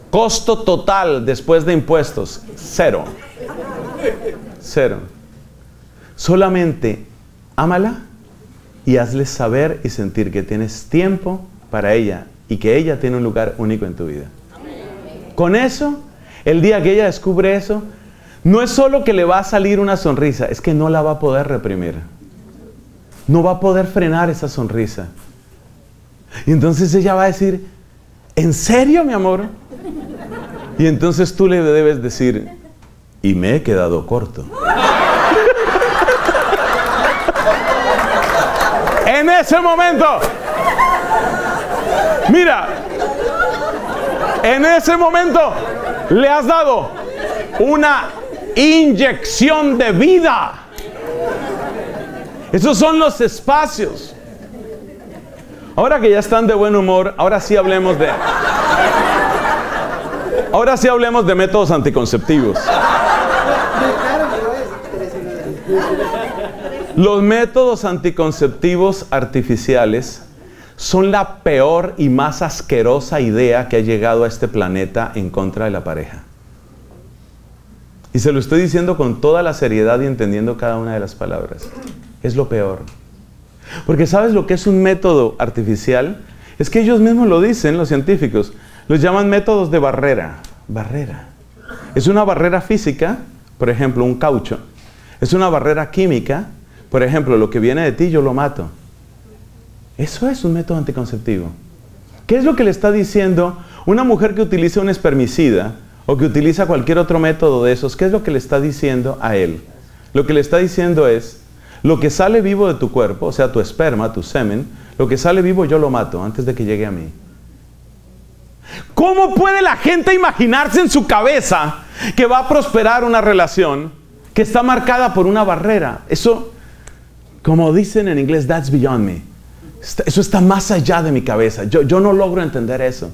Costo total después de impuestos, cero. Cero. Solamente ámala y hazle saber y sentir que tienes tiempo para ella y que ella tiene un lugar único en tu vida. Con eso, el día que ella descubre eso, no es solo que le va a salir una sonrisa, es que no la va a poder reprimir. No va a poder frenar esa sonrisa. Y entonces ella va a decir, ¿en serio, mi amor? Y entonces tú le debes decir, y me he quedado corto. en ese momento, mira, en ese momento le has dado una inyección de vida. Esos son los espacios. Ahora que ya están de buen humor, ahora sí hablemos de... Ahora sí hablemos de métodos anticonceptivos. Los métodos anticonceptivos artificiales son la peor y más asquerosa idea que ha llegado a este planeta en contra de la pareja. Y se lo estoy diciendo con toda la seriedad y entendiendo cada una de las palabras. Es lo peor. Porque ¿sabes lo que es un método artificial? Es que ellos mismos lo dicen, los científicos. Los llaman métodos de barrera. Barrera. Es una barrera física, por ejemplo, un caucho. Es una barrera química, por ejemplo, lo que viene de ti yo lo mato. Eso es un método anticonceptivo. ¿Qué es lo que le está diciendo una mujer que utiliza un espermicida o que utiliza cualquier otro método de esos, ¿qué es lo que le está diciendo a él? Lo que le está diciendo es, lo que sale vivo de tu cuerpo, o sea, tu esperma, tu semen, lo que sale vivo yo lo mato antes de que llegue a mí. ¿Cómo puede la gente imaginarse en su cabeza que va a prosperar una relación que está marcada por una barrera? Eso, como dicen en inglés, that's beyond me. Eso está más allá de mi cabeza. Yo, yo no logro entender eso.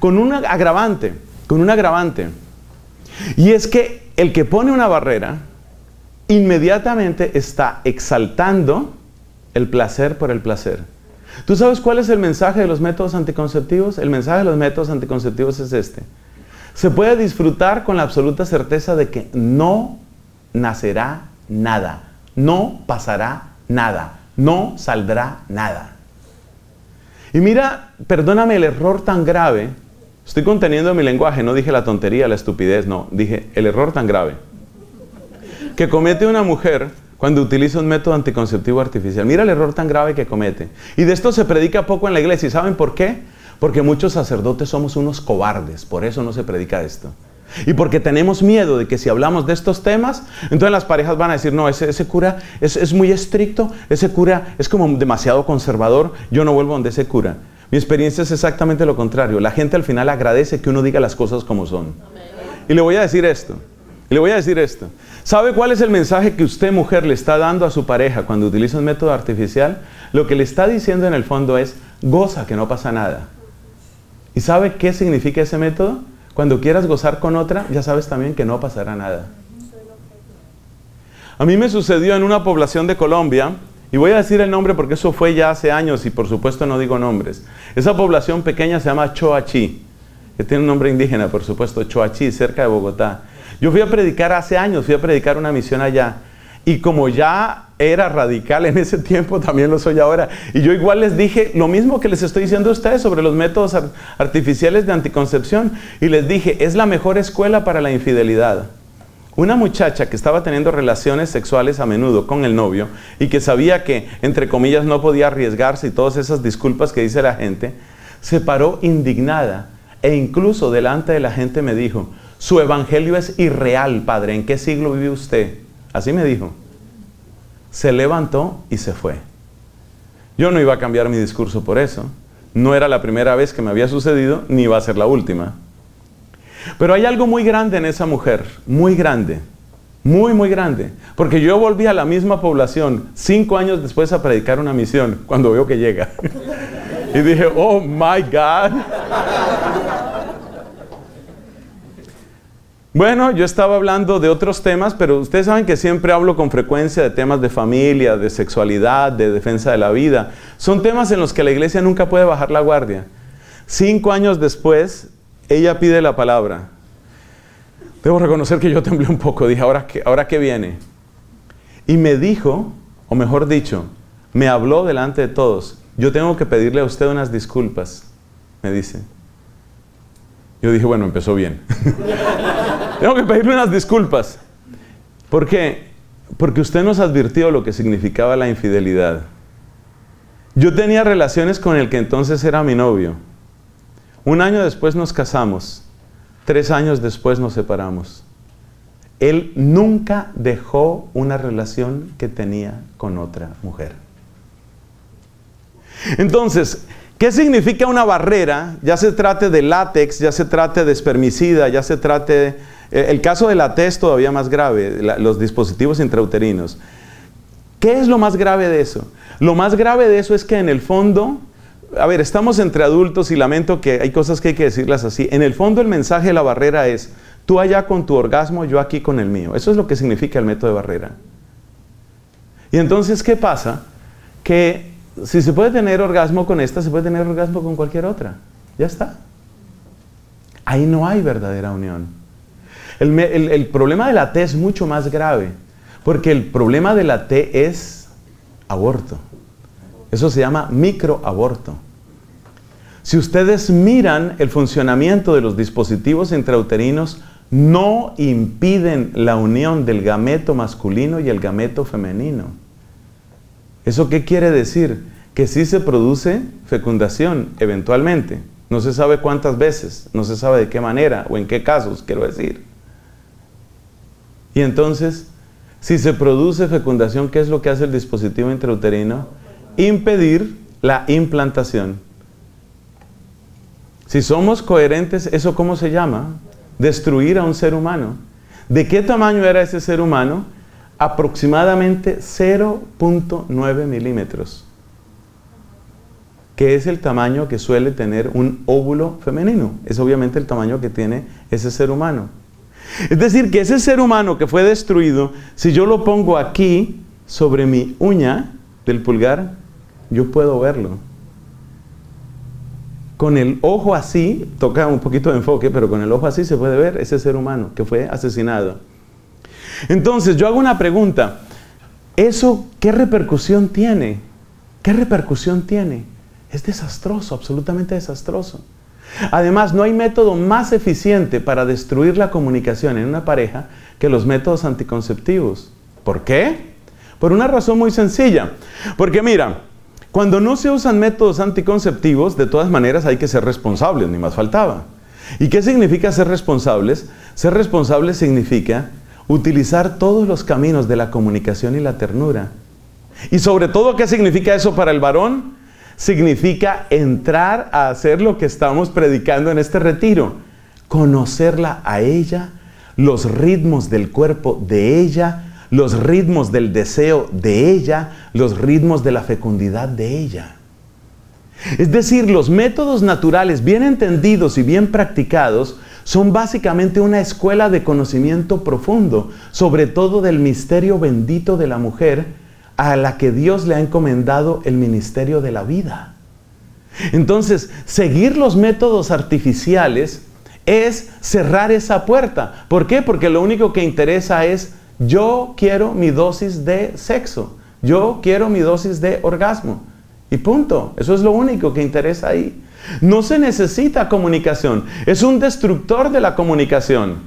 Con un agravante, con un agravante. Y es que el que pone una barrera inmediatamente está exaltando el placer por el placer. ¿Tú sabes cuál es el mensaje de los métodos anticonceptivos? El mensaje de los métodos anticonceptivos es este. Se puede disfrutar con la absoluta certeza de que no nacerá nada, no pasará nada, no saldrá nada. Y mira, perdóname el error tan grave Estoy conteniendo mi lenguaje, no dije la tontería, la estupidez, no, dije el error tan grave que comete una mujer cuando utiliza un método anticonceptivo artificial. Mira el error tan grave que comete. Y de esto se predica poco en la iglesia. ¿Y saben por qué? Porque muchos sacerdotes somos unos cobardes, por eso no se predica esto. Y porque tenemos miedo de que si hablamos de estos temas, entonces las parejas van a decir, no, ese, ese cura es, es, muy estricto, ese cura es como demasiado conservador, yo no vuelvo donde ese cura. Mi experiencia es exactamente lo contrario. La gente al final agradece que uno diga las cosas como son. Y le voy a decir esto. Y le voy a decir esto. ¿Sabe cuál es el mensaje que usted, mujer, le está dando a su pareja cuando utiliza un método artificial? Lo que le está diciendo en el fondo es, goza que no pasa nada. ¿Y sabe qué significa ese método? Cuando quieras gozar con otra, ya sabes también que no pasará nada. A mí me sucedió en una población de Colombia y voy a decir el nombre porque eso fue ya hace años y por supuesto no digo nombres. Esa población pequeña se llama Choachí, que tiene un nombre indígena, por supuesto, Choachí, cerca de Bogotá. Yo fui a predicar hace años, fui a predicar una misión allá. Y como ya era radical en ese tiempo, también lo soy ahora. Y yo igual les dije lo mismo que les estoy diciendo a ustedes sobre los métodos artificiales de anticoncepción. Y les dije, es la mejor escuela para la infidelidad. Una muchacha que estaba teniendo relaciones sexuales a menudo con el novio y que sabía que, entre comillas, no podía arriesgarse y todas esas disculpas que dice la gente, se paró indignada e incluso delante de la gente me dijo, su evangelio es irreal, padre, ¿en qué siglo vive usted? Así me dijo. Se levantó y se fue. Yo no iba a cambiar mi discurso por eso. No era la primera vez que me había sucedido, ni iba a ser la última. Pero hay algo muy grande en esa mujer, muy grande, muy, muy grande. Porque yo volví a la misma población cinco años después a predicar una misión, cuando veo que llega. y dije, oh my God. Bueno, yo estaba hablando de otros temas, pero ustedes saben que siempre hablo con frecuencia de temas de familia, de sexualidad, de defensa de la vida. Son temas en los que la iglesia nunca puede bajar la guardia. Cinco años después, ella pide la palabra. Debo reconocer que yo temblé un poco. Dije, ¿ahora qué, viene? Y me dijo, o mejor dicho, me habló delante de todos. Yo tengo que pedirle a usted unas disculpas, me dice. Yo dije, bueno, empezó bien. Tengo que pedirle unas disculpas. ¿Por qué? Porque usted nos advirtió lo que significaba la infidelidad. Yo tenía relaciones con el que entonces era mi novio. Un año después nos casamos. Tres años después nos separamos. Él nunca dejó una relación que tenía con otra mujer. Entonces, ¿Qué significa una barrera? Ya se trate de látex, ya se trate de espermicida, ya se trate... Eh, el caso de la TES todavía más grave, los dispositivos intrauterinos. ¿Qué es lo más grave de eso? Lo más grave de eso es que en el fondo, a ver, estamos entre adultos y lamento que hay cosas que hay que decirlas así. En el fondo el mensaje de la barrera es, tú allá con tu orgasmo, yo aquí con el mío. Eso es lo que significa el método de barrera. Y entonces, ¿qué pasa? Que si se puede tener orgasmo con esta, se puede tener orgasmo con cualquier otra. Ya está. Ahí no hay verdadera unión. El, problema de la T es mucho más grave, porque el problema de la T es aborto. Eso se llama microaborto. Si ustedes miran el funcionamiento de los dispositivos intrauterinos, no impiden la unión del gameto masculino y el gameto femenino. ¿Eso qué quiere decir? Que sí se produce fecundación eventualmente. No se sabe cuántas veces, no se sabe de qué manera o en qué casos, quiero decir. Y entonces, si se produce fecundación, ¿qué es lo que hace el dispositivo intrauterino? Impedir la implantación. Si somos coherentes, ¿eso cómo se llama? Destruir a un ser humano. ¿De qué tamaño era ese ser humano? aproximadamente 0.9 milímetros, que es el tamaño que suele tener un óvulo femenino. Es obviamente el tamaño que tiene ese ser humano. Es decir, que ese ser humano que fue destruido, si yo lo pongo aquí sobre mi uña del pulgar, yo puedo verlo. Con el ojo así, toca un poquito de enfoque, pero con el ojo así se puede ver ese ser humano que fue asesinado. Entonces, yo hago una pregunta. ¿Eso qué repercusión tiene? ¿Qué repercusión tiene? Es desastroso, absolutamente desastroso. Además, no hay método más eficiente para destruir la comunicación en una pareja que los métodos anticonceptivos. ¿Por qué? Por una razón muy sencilla. Porque mira, cuando no se usan métodos anticonceptivos, de todas maneras hay que ser responsables, ni más faltaba. ¿Y qué significa ser responsables? Ser responsables significa utilizar todos los caminos de la comunicación y la ternura. Y sobre todo, ¿qué significa eso para el varón? Significa entrar a hacer lo que estamos predicando en este retiro, conocerla a ella, los ritmos del cuerpo de ella, los ritmos del deseo de ella, los ritmos de la fecundidad de ella. Es decir, los métodos naturales bien entendidos y bien practicados son básicamente una escuela de conocimiento profundo, sobre todo del misterio bendito de la mujer a la que Dios le ha encomendado el ministerio de la vida. Entonces, seguir los métodos artificiales es cerrar esa puerta. ¿Por qué? Porque lo único que interesa es yo quiero mi dosis de sexo, yo quiero mi dosis de orgasmo. Y punto. Eso es lo único que interesa ahí. No se necesita comunicación. Es un destructor de la comunicación.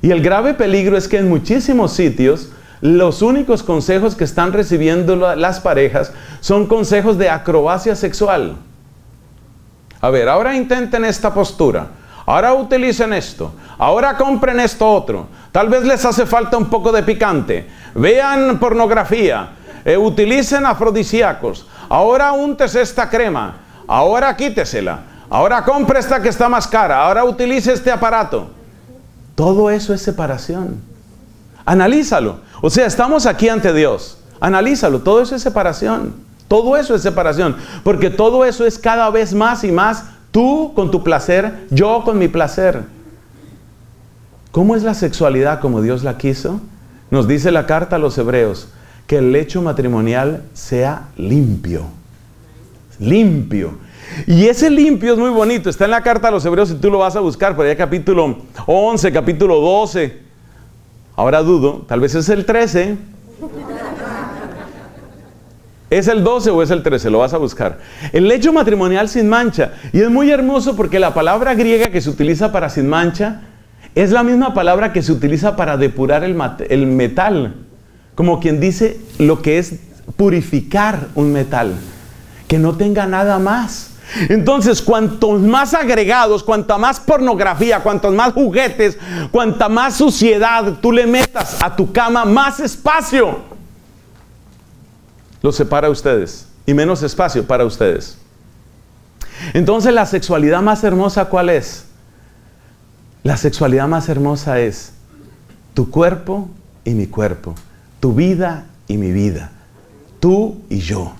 Y el grave peligro es que en muchísimos sitios los únicos consejos que están recibiendo las parejas son consejos de acrobacia sexual. A ver, ahora intenten esta postura. Ahora utilicen esto. Ahora compren esto otro. Tal vez les hace falta un poco de picante. Vean pornografía. Eh, utilicen afrodisíacos. Ahora untes esta crema ahora quítesela, ahora compre esta que está más cara, ahora utilice este aparato. Todo eso es separación. Analízalo. O sea, estamos aquí ante Dios. Analízalo. Todo eso es separación. Todo eso es separación. Porque todo eso es cada vez más y más tú con tu placer, yo con mi placer. ¿Cómo es la sexualidad como Dios la quiso? Nos dice la carta a los hebreos, que el lecho matrimonial sea limpio. Limpio. Y ese limpio es muy bonito. Está en la carta a los hebreos y tú lo vas a buscar. Por allá capítulo 11, capítulo 12. Ahora dudo, tal vez es el 13. ¿Es el 12 o es el 13? Lo vas a buscar. El lecho matrimonial sin mancha. Y es muy hermoso porque la palabra griega que se utiliza para sin mancha es la misma palabra que se utiliza para depurar el, el metal. Como quien dice lo que es purificar un metal. Que no tenga nada más. Entonces, cuantos más agregados, cuanta más pornografía, cuantos más juguetes, cuanta más suciedad tú le metas a tu cama, más espacio lo separa a ustedes y menos espacio para ustedes. Entonces, la sexualidad más hermosa, ¿cuál es? La sexualidad más hermosa es tu cuerpo y mi cuerpo, tu vida y mi vida, tú y yo.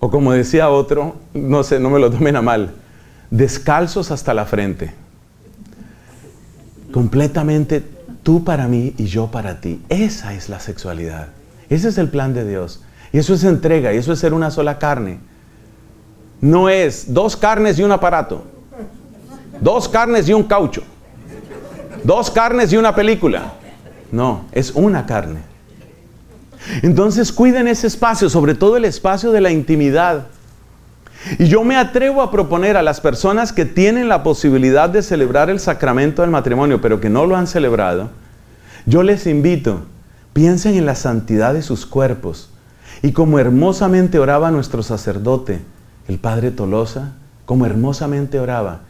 O como decía otro, no sé, no me lo tomen a mal, descalzos hasta la frente. Completamente tú para mí y yo para ti. Esa es la sexualidad. Ese es el plan de Dios. Y eso es entrega, y eso es ser una sola carne. No es dos carnes y un aparato. Dos carnes y un caucho. Dos carnes y una película. No, es una carne. Entonces cuiden ese espacio, sobre todo el espacio de la intimidad. Y yo me atrevo a proponer a las personas que tienen la posibilidad de celebrar el sacramento del matrimonio, pero que no lo han celebrado, yo les invito, piensen en la santidad de sus cuerpos. Y como hermosamente oraba nuestro sacerdote, el Padre Tolosa, como hermosamente oraba,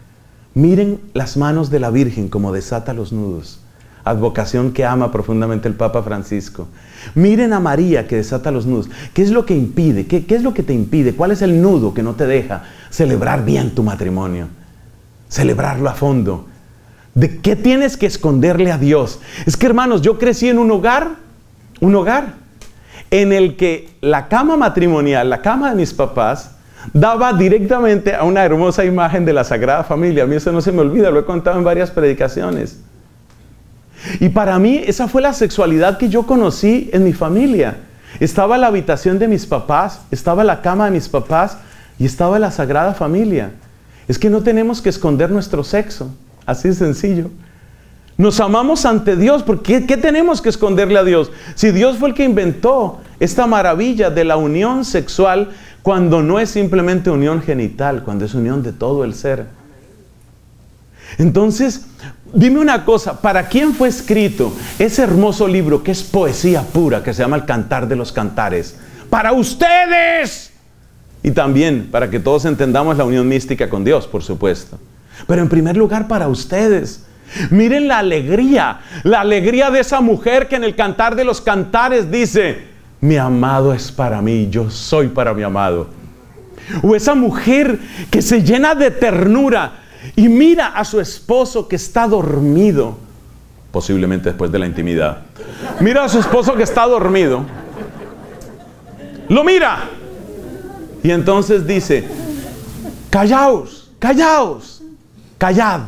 miren las manos de la Virgen como desata los nudos advocación que ama profundamente el Papa Francisco. Miren a María que desata los nudos. ¿Qué es lo que impide? ¿Qué, es lo que te impide? ¿Cuál es el nudo que no te deja celebrar bien tu matrimonio? Celebrarlo a fondo. ¿De qué tienes que esconderle a Dios? Es que hermanos, yo crecí en un hogar, un hogar, en el que la cama matrimonial, la cama de mis papás, daba directamente a una hermosa imagen de la Sagrada Familia. A mí eso no se me olvida, lo he contado en varias predicaciones. Y para mí esa fue la sexualidad que yo conocí en mi familia. Estaba la habitación de mis papás, estaba la cama de mis papás y estaba la Sagrada Familia. Es que no tenemos que esconder nuestro sexo, así de sencillo. Nos amamos ante Dios, porque ¿qué tenemos que esconderle a Dios? Si Dios fue el que inventó esta maravilla de la unión sexual, cuando no es simplemente unión genital, cuando es unión de todo el ser. Entonces, Dime una cosa, ¿para quién fue escrito ese hermoso libro que es poesía pura, que se llama El Cantar de los Cantares? Para ustedes. Y también para que todos entendamos la unión mística con Dios, por supuesto. Pero en primer lugar para ustedes. Miren la alegría, la alegría de esa mujer que en el Cantar de los Cantares dice, mi amado es para mí, yo soy para mi amado. O esa mujer que se llena de ternura y mira a su esposo que está dormido, posiblemente después de la intimidad. Mira a su esposo que está dormido. Lo mira. Y entonces dice, callaos, callaos, callad.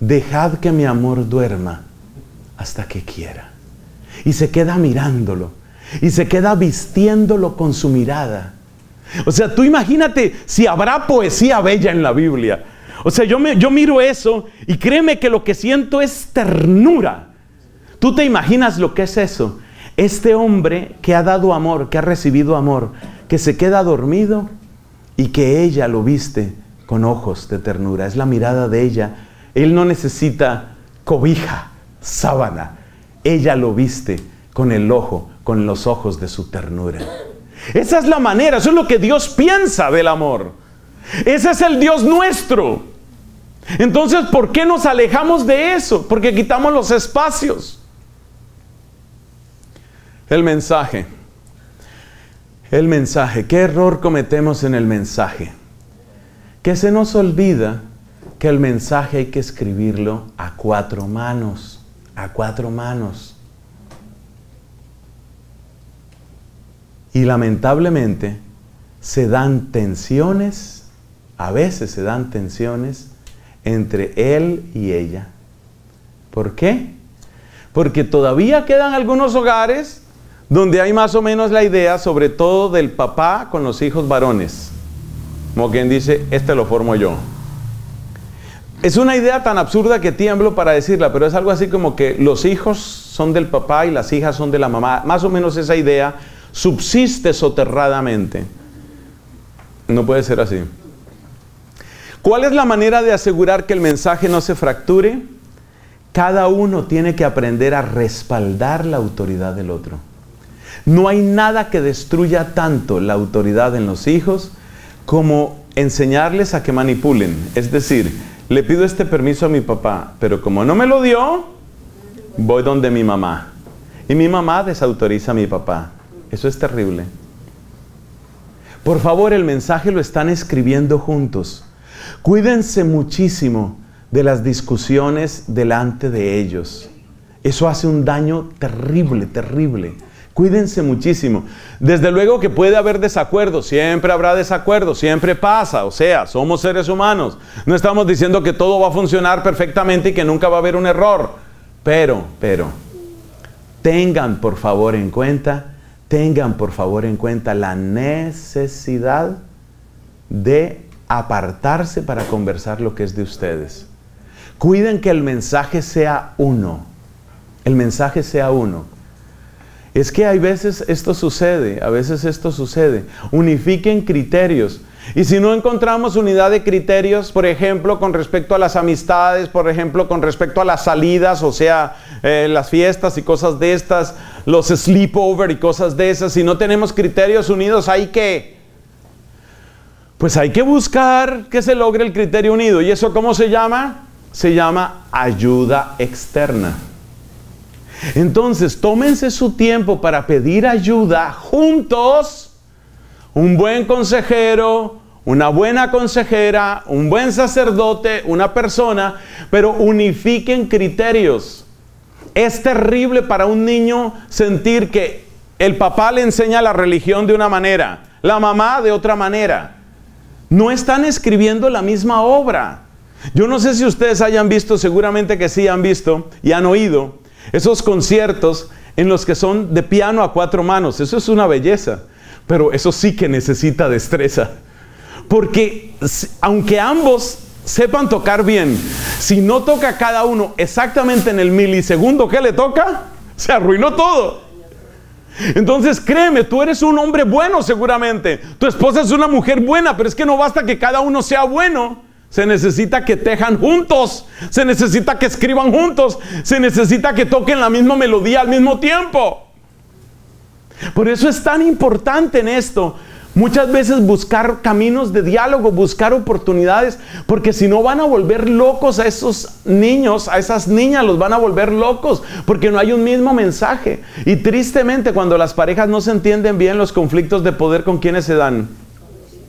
Dejad que mi amor duerma hasta que quiera. Y se queda mirándolo. Y se queda vistiéndolo con su mirada. O sea, tú imagínate si habrá poesía bella en la Biblia. O sea, yo, me, yo miro eso y créeme que lo que siento es ternura. ¿Tú te imaginas lo que es eso? Este hombre que ha dado amor, que ha recibido amor, que se queda dormido y que ella lo viste con ojos de ternura. Es la mirada de ella. Él no necesita cobija, sábana. Ella lo viste con el ojo, con los ojos de su ternura. Esa es la manera, eso es lo que Dios piensa del amor. Ese es el Dios nuestro. Entonces, ¿por qué nos alejamos de eso? Porque quitamos los espacios. El mensaje. El mensaje. ¿Qué error cometemos en el mensaje? Que se nos olvida que el mensaje hay que escribirlo a cuatro manos. A cuatro manos. Y lamentablemente se dan tensiones, a veces se dan tensiones entre él y ella. ¿Por qué? Porque todavía quedan algunos hogares donde hay más o menos la idea, sobre todo del papá con los hijos varones. Como quien dice, este lo formo yo. Es una idea tan absurda que tiemblo para decirla, pero es algo así como que los hijos son del papá y las hijas son de la mamá. Más o menos esa idea subsiste soterradamente. No puede ser así. ¿Cuál es la manera de asegurar que el mensaje no se fracture? Cada uno tiene que aprender a respaldar la autoridad del otro. No hay nada que destruya tanto la autoridad en los hijos como enseñarles a que manipulen. Es decir, le pido este permiso a mi papá, pero como no me lo dio, voy donde mi mamá. Y mi mamá desautoriza a mi papá. Eso es terrible. Por favor, el mensaje lo están escribiendo juntos. Cuídense muchísimo de las discusiones delante de ellos. Eso hace un daño terrible, terrible. Cuídense muchísimo. Desde luego que puede haber desacuerdo, siempre habrá desacuerdo, siempre pasa, o sea, somos seres humanos. No estamos diciendo que todo va a funcionar perfectamente y que nunca va a haber un error. Pero, pero, tengan por favor en cuenta, tengan por favor en cuenta la necesidad de apartarse para conversar lo que es de ustedes. Cuiden que el mensaje sea uno. El mensaje sea uno. Es que hay veces esto sucede, a veces esto sucede. Unifiquen criterios. Y si no encontramos unidad de criterios, por ejemplo, con respecto a las amistades, por ejemplo, con respecto a las salidas, o sea, eh, las fiestas y cosas de estas, los sleepover y cosas de esas, si no tenemos criterios unidos, hay que pues hay que buscar que se logre el criterio unido. ¿Y eso cómo se llama? Se llama ayuda externa. Entonces, tómense su tiempo para pedir ayuda juntos. Un buen consejero, una buena consejera, un buen sacerdote, una persona, pero unifiquen criterios. Es terrible para un niño sentir que el papá le enseña la religión de una manera, la mamá de otra manera no están escribiendo la misma obra. Yo no sé si ustedes hayan visto, seguramente que sí han visto y han oído esos conciertos en los que son de piano a cuatro manos. Eso es una belleza, pero eso sí que necesita destreza. Porque aunque ambos sepan tocar bien, si no toca cada uno exactamente en el milisegundo que le toca, se arruinó todo. Entonces créeme, tú eres un hombre bueno seguramente. Tu esposa es una mujer buena, pero es que no basta que cada uno sea bueno. Se necesita que tejan juntos. Se necesita que escriban juntos. Se necesita que toquen la misma melodía al mismo tiempo. Por eso es tan importante en esto Muchas veces buscar caminos de diálogo, buscar oportunidades, porque si no van a volver locos a esos niños, a esas niñas, los van a volver locos, porque no hay un mismo mensaje. Y tristemente cuando las parejas no se entienden bien los conflictos de poder con quienes se dan,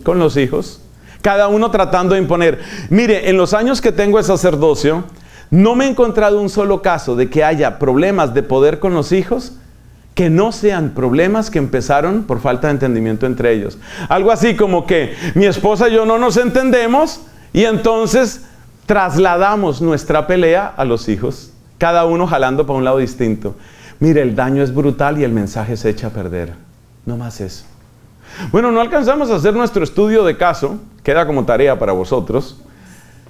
con los hijos, cada uno tratando de imponer. Mire, en los años que tengo de sacerdocio, no me he encontrado un solo caso de que haya problemas de poder con los hijos que no sean problemas que empezaron por falta de entendimiento entre ellos. Algo así como que mi esposa y yo no nos entendemos y entonces trasladamos nuestra pelea a los hijos, cada uno jalando para un lado distinto. Mire, el daño es brutal y el mensaje se echa a perder. No más eso. Bueno, no alcanzamos a hacer nuestro estudio de caso, queda como tarea para vosotros,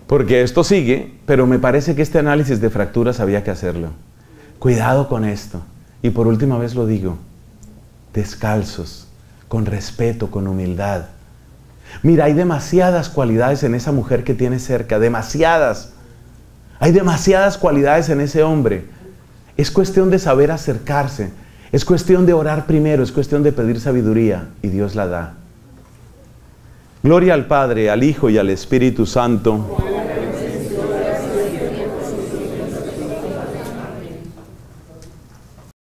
porque esto sigue, pero me parece que este análisis de fracturas había que hacerlo. Cuidado con esto. Y por última vez lo digo, descalzos, con respeto, con humildad. Mira, hay demasiadas cualidades en esa mujer que tiene cerca, demasiadas. Hay demasiadas cualidades en ese hombre. Es cuestión de saber acercarse, es cuestión de orar primero, es cuestión de pedir sabiduría y Dios la da. Gloria al Padre, al Hijo y al Espíritu Santo